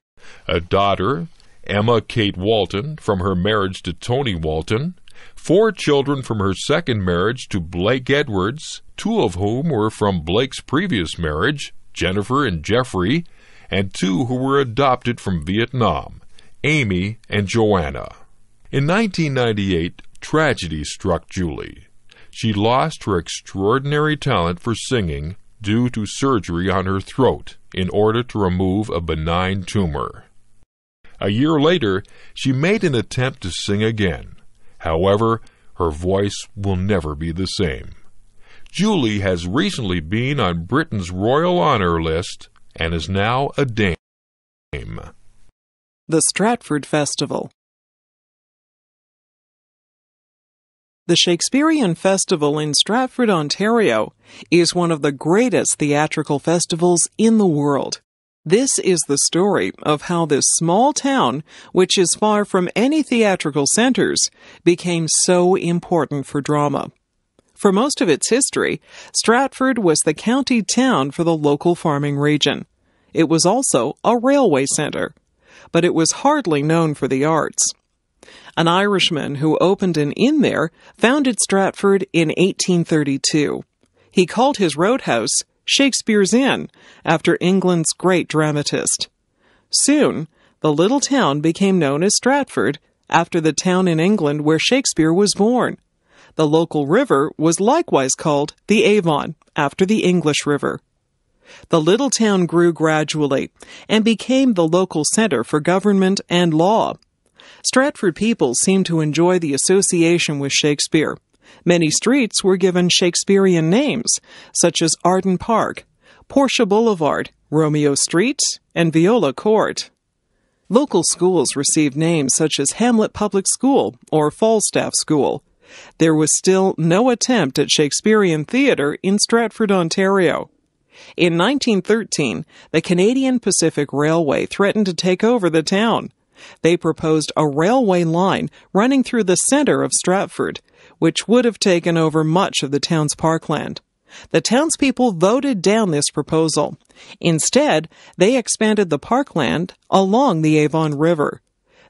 a daughter, Emma Kate Walton, from her marriage to Tony Walton, four children from her second marriage to Blake Edwards, two of whom were from Blake's previous marriage, Jennifer and Jeffrey, and two who were adopted from Vietnam, Amy and Joanna. In 1998, tragedy struck Julie. She lost her extraordinary talent for singing due to surgery on her throat in order to remove a benign tumor. A year later, she made an attempt to sing again. However, her voice will never be the same. Julie has recently been on Britain's Royal Honour List and is now a dame. The Stratford Festival The Shakespearean Festival in Stratford, Ontario, is one of the greatest theatrical festivals in the world. This is the story of how this small town, which is far from any theatrical centers, became so important for drama. For most of its history, Stratford was the county town for the local farming region. It was also a railway center, but it was hardly known for the arts. An Irishman who opened an inn there founded Stratford in 1832. He called his roadhouse Shakespeare's Inn after England's great dramatist. Soon, the little town became known as Stratford after the town in England where Shakespeare was born. The local river was likewise called the Avon after the English River. The little town grew gradually and became the local center for government and law. Stratford people seemed to enjoy the association with Shakespeare. Many streets were given Shakespearean names, such as Arden Park, Portia Boulevard, Romeo Street, and Viola Court. Local schools received names such as Hamlet Public School or Falstaff School. There was still no attempt at Shakespearean theatre in Stratford, Ontario. In 1913, the Canadian Pacific Railway threatened to take over the town. They proposed a railway line running through the center of Stratford, which would have taken over much of the town's parkland. The townspeople voted down this proposal. Instead, they expanded the parkland along the Avon River.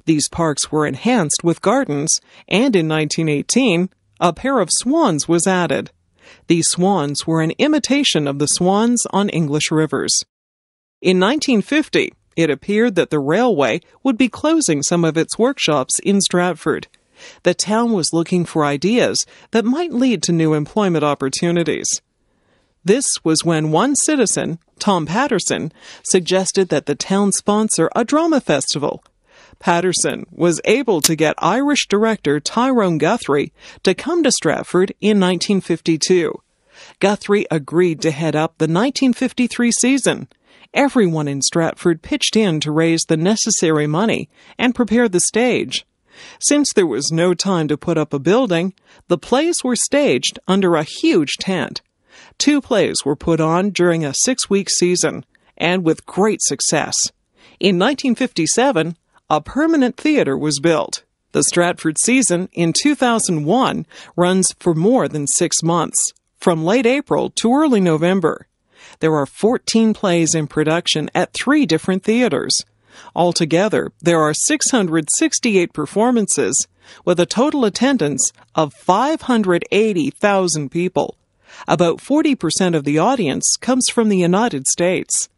These parks were enhanced with gardens, and in 1918, a pair of swans was added. These swans were an imitation of the swans on English rivers. In 1950, it appeared that the railway would be closing some of its workshops in Stratford. The town was looking for ideas that might lead to new employment opportunities. This was when one citizen, Tom Patterson, suggested that the town sponsor a drama festival. Patterson was able to get Irish director Tyrone Guthrie to come to Stratford in 1952. Guthrie agreed to head up the 1953 season. Everyone in Stratford pitched in to raise the necessary money and prepare the stage. Since there was no time to put up a building, the plays were staged under a huge tent. Two plays were put on during a six week season, and with great success. In 1957, a permanent theater was built. The Stratford season in 2001 runs for more than six months, from late April to early November. There are 14 plays in production at three different theaters. Altogether, there are 668 performances, with a total attendance of 580,000 people. About 40% of the audience comes from the United States.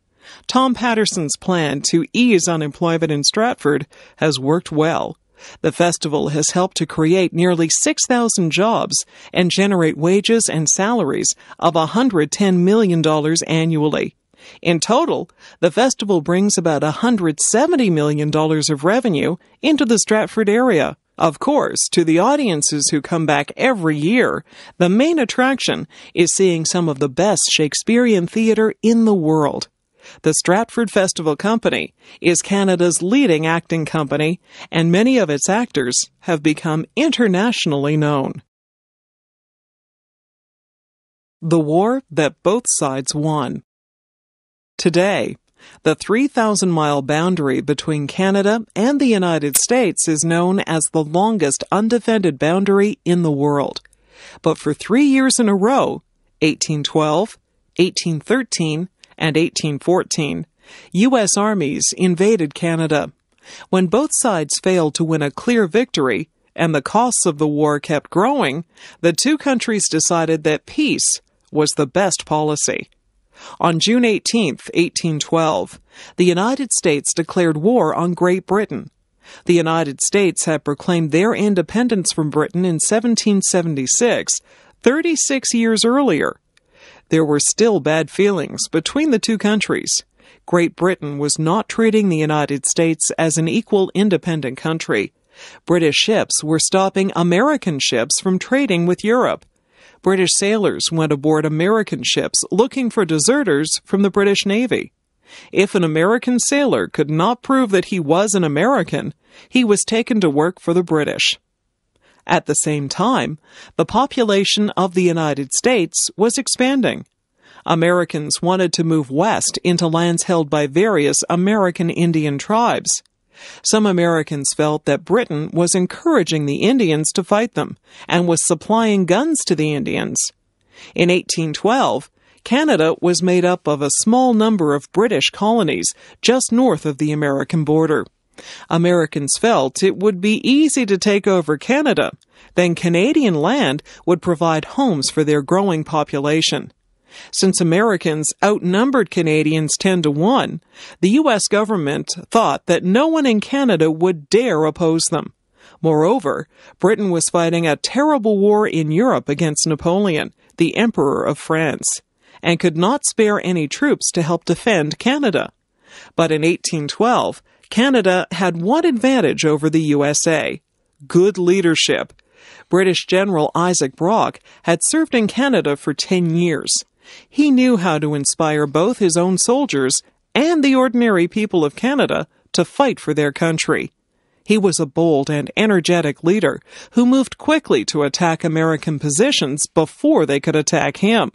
Tom Patterson's plan to ease unemployment in Stratford has worked well. The festival has helped to create nearly 6,000 jobs and generate wages and salaries of $110 million annually. In total, the festival brings about $170 million of revenue into the Stratford area. Of course, to the audiences who come back every year, the main attraction is seeing some of the best Shakespearean theater in the world. The Stratford Festival Company is Canada's leading acting company, and many of its actors have become internationally known. The war that both sides won. Today, the 3,000 mile boundary between Canada and the United States is known as the longest undefended boundary in the world. But for three years in a row, 1812, 1813, and 1814, U.S. armies invaded Canada. When both sides failed to win a clear victory and the costs of the war kept growing, the two countries decided that peace was the best policy. On June 18, 1812, the United States declared war on Great Britain. The United States had proclaimed their independence from Britain in 1776, 36 years earlier. There were still bad feelings between the two countries. Great Britain was not treating the United States as an equal independent country. British ships were stopping American ships from trading with Europe. British sailors went aboard American ships looking for deserters from the British Navy. If an American sailor could not prove that he was an American, he was taken to work for the British. At the same time, the population of the United States was expanding. Americans wanted to move west into lands held by various American Indian tribes. Some Americans felt that Britain was encouraging the Indians to fight them and was supplying guns to the Indians. In 1812, Canada was made up of a small number of British colonies just north of the American border. Americans felt it would be easy to take over Canada, then Canadian land would provide homes for their growing population. Since Americans outnumbered Canadians 10 to 1, the U.S. government thought that no one in Canada would dare oppose them. Moreover, Britain was fighting a terrible war in Europe against Napoleon, the Emperor of France, and could not spare any troops to help defend Canada. But in 1812, Canada had one advantage over the USA good leadership. British General Isaac Brock had served in Canada for 10 years. He knew how to inspire both his own soldiers and the ordinary people of Canada to fight for their country. He was a bold and energetic leader who moved quickly to attack American positions before they could attack him.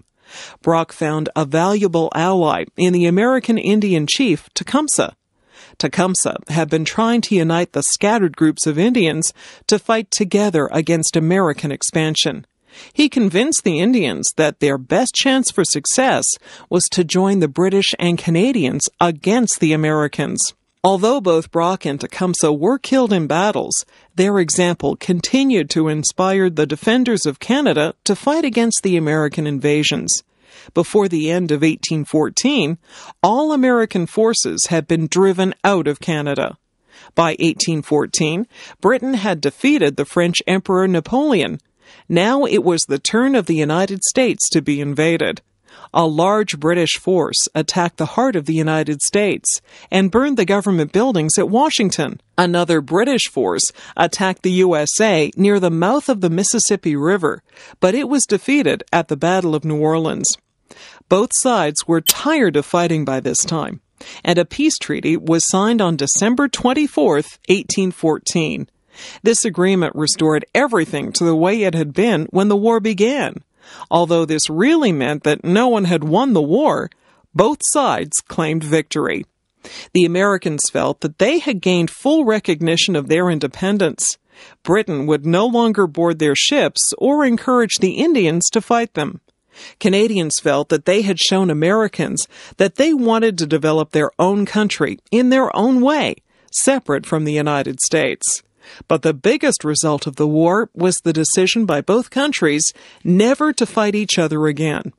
Brock found a valuable ally in the American Indian chief Tecumseh. Tecumseh had been trying to unite the scattered groups of Indians to fight together against American expansion. He convinced the Indians that their best chance for success was to join the British and Canadians against the Americans. Although both Brock and Tecumseh were killed in battles, their example continued to inspire the defenders of Canada to fight against the American invasions. Before the end of 1814, all American forces had been driven out of Canada. By 1814, Britain had defeated the French Emperor Napoleon, now it was the turn of the United States to be invaded. A large British force attacked the heart of the United States and burned the government buildings at Washington. Another British force attacked the USA near the mouth of the Mississippi River, but it was defeated at the Battle of New Orleans. Both sides were tired of fighting by this time, and a peace treaty was signed on December 24, 1814. This agreement restored everything to the way it had been when the war began. Although this really meant that no one had won the war, both sides claimed victory. The Americans felt that they had gained full recognition of their independence. Britain would no longer board their ships or encourage the Indians to fight them. Canadians felt that they had shown Americans that they wanted to develop their own country in their own way, separate from the United States. But the biggest result of the war was the decision by both countries never to fight each other again.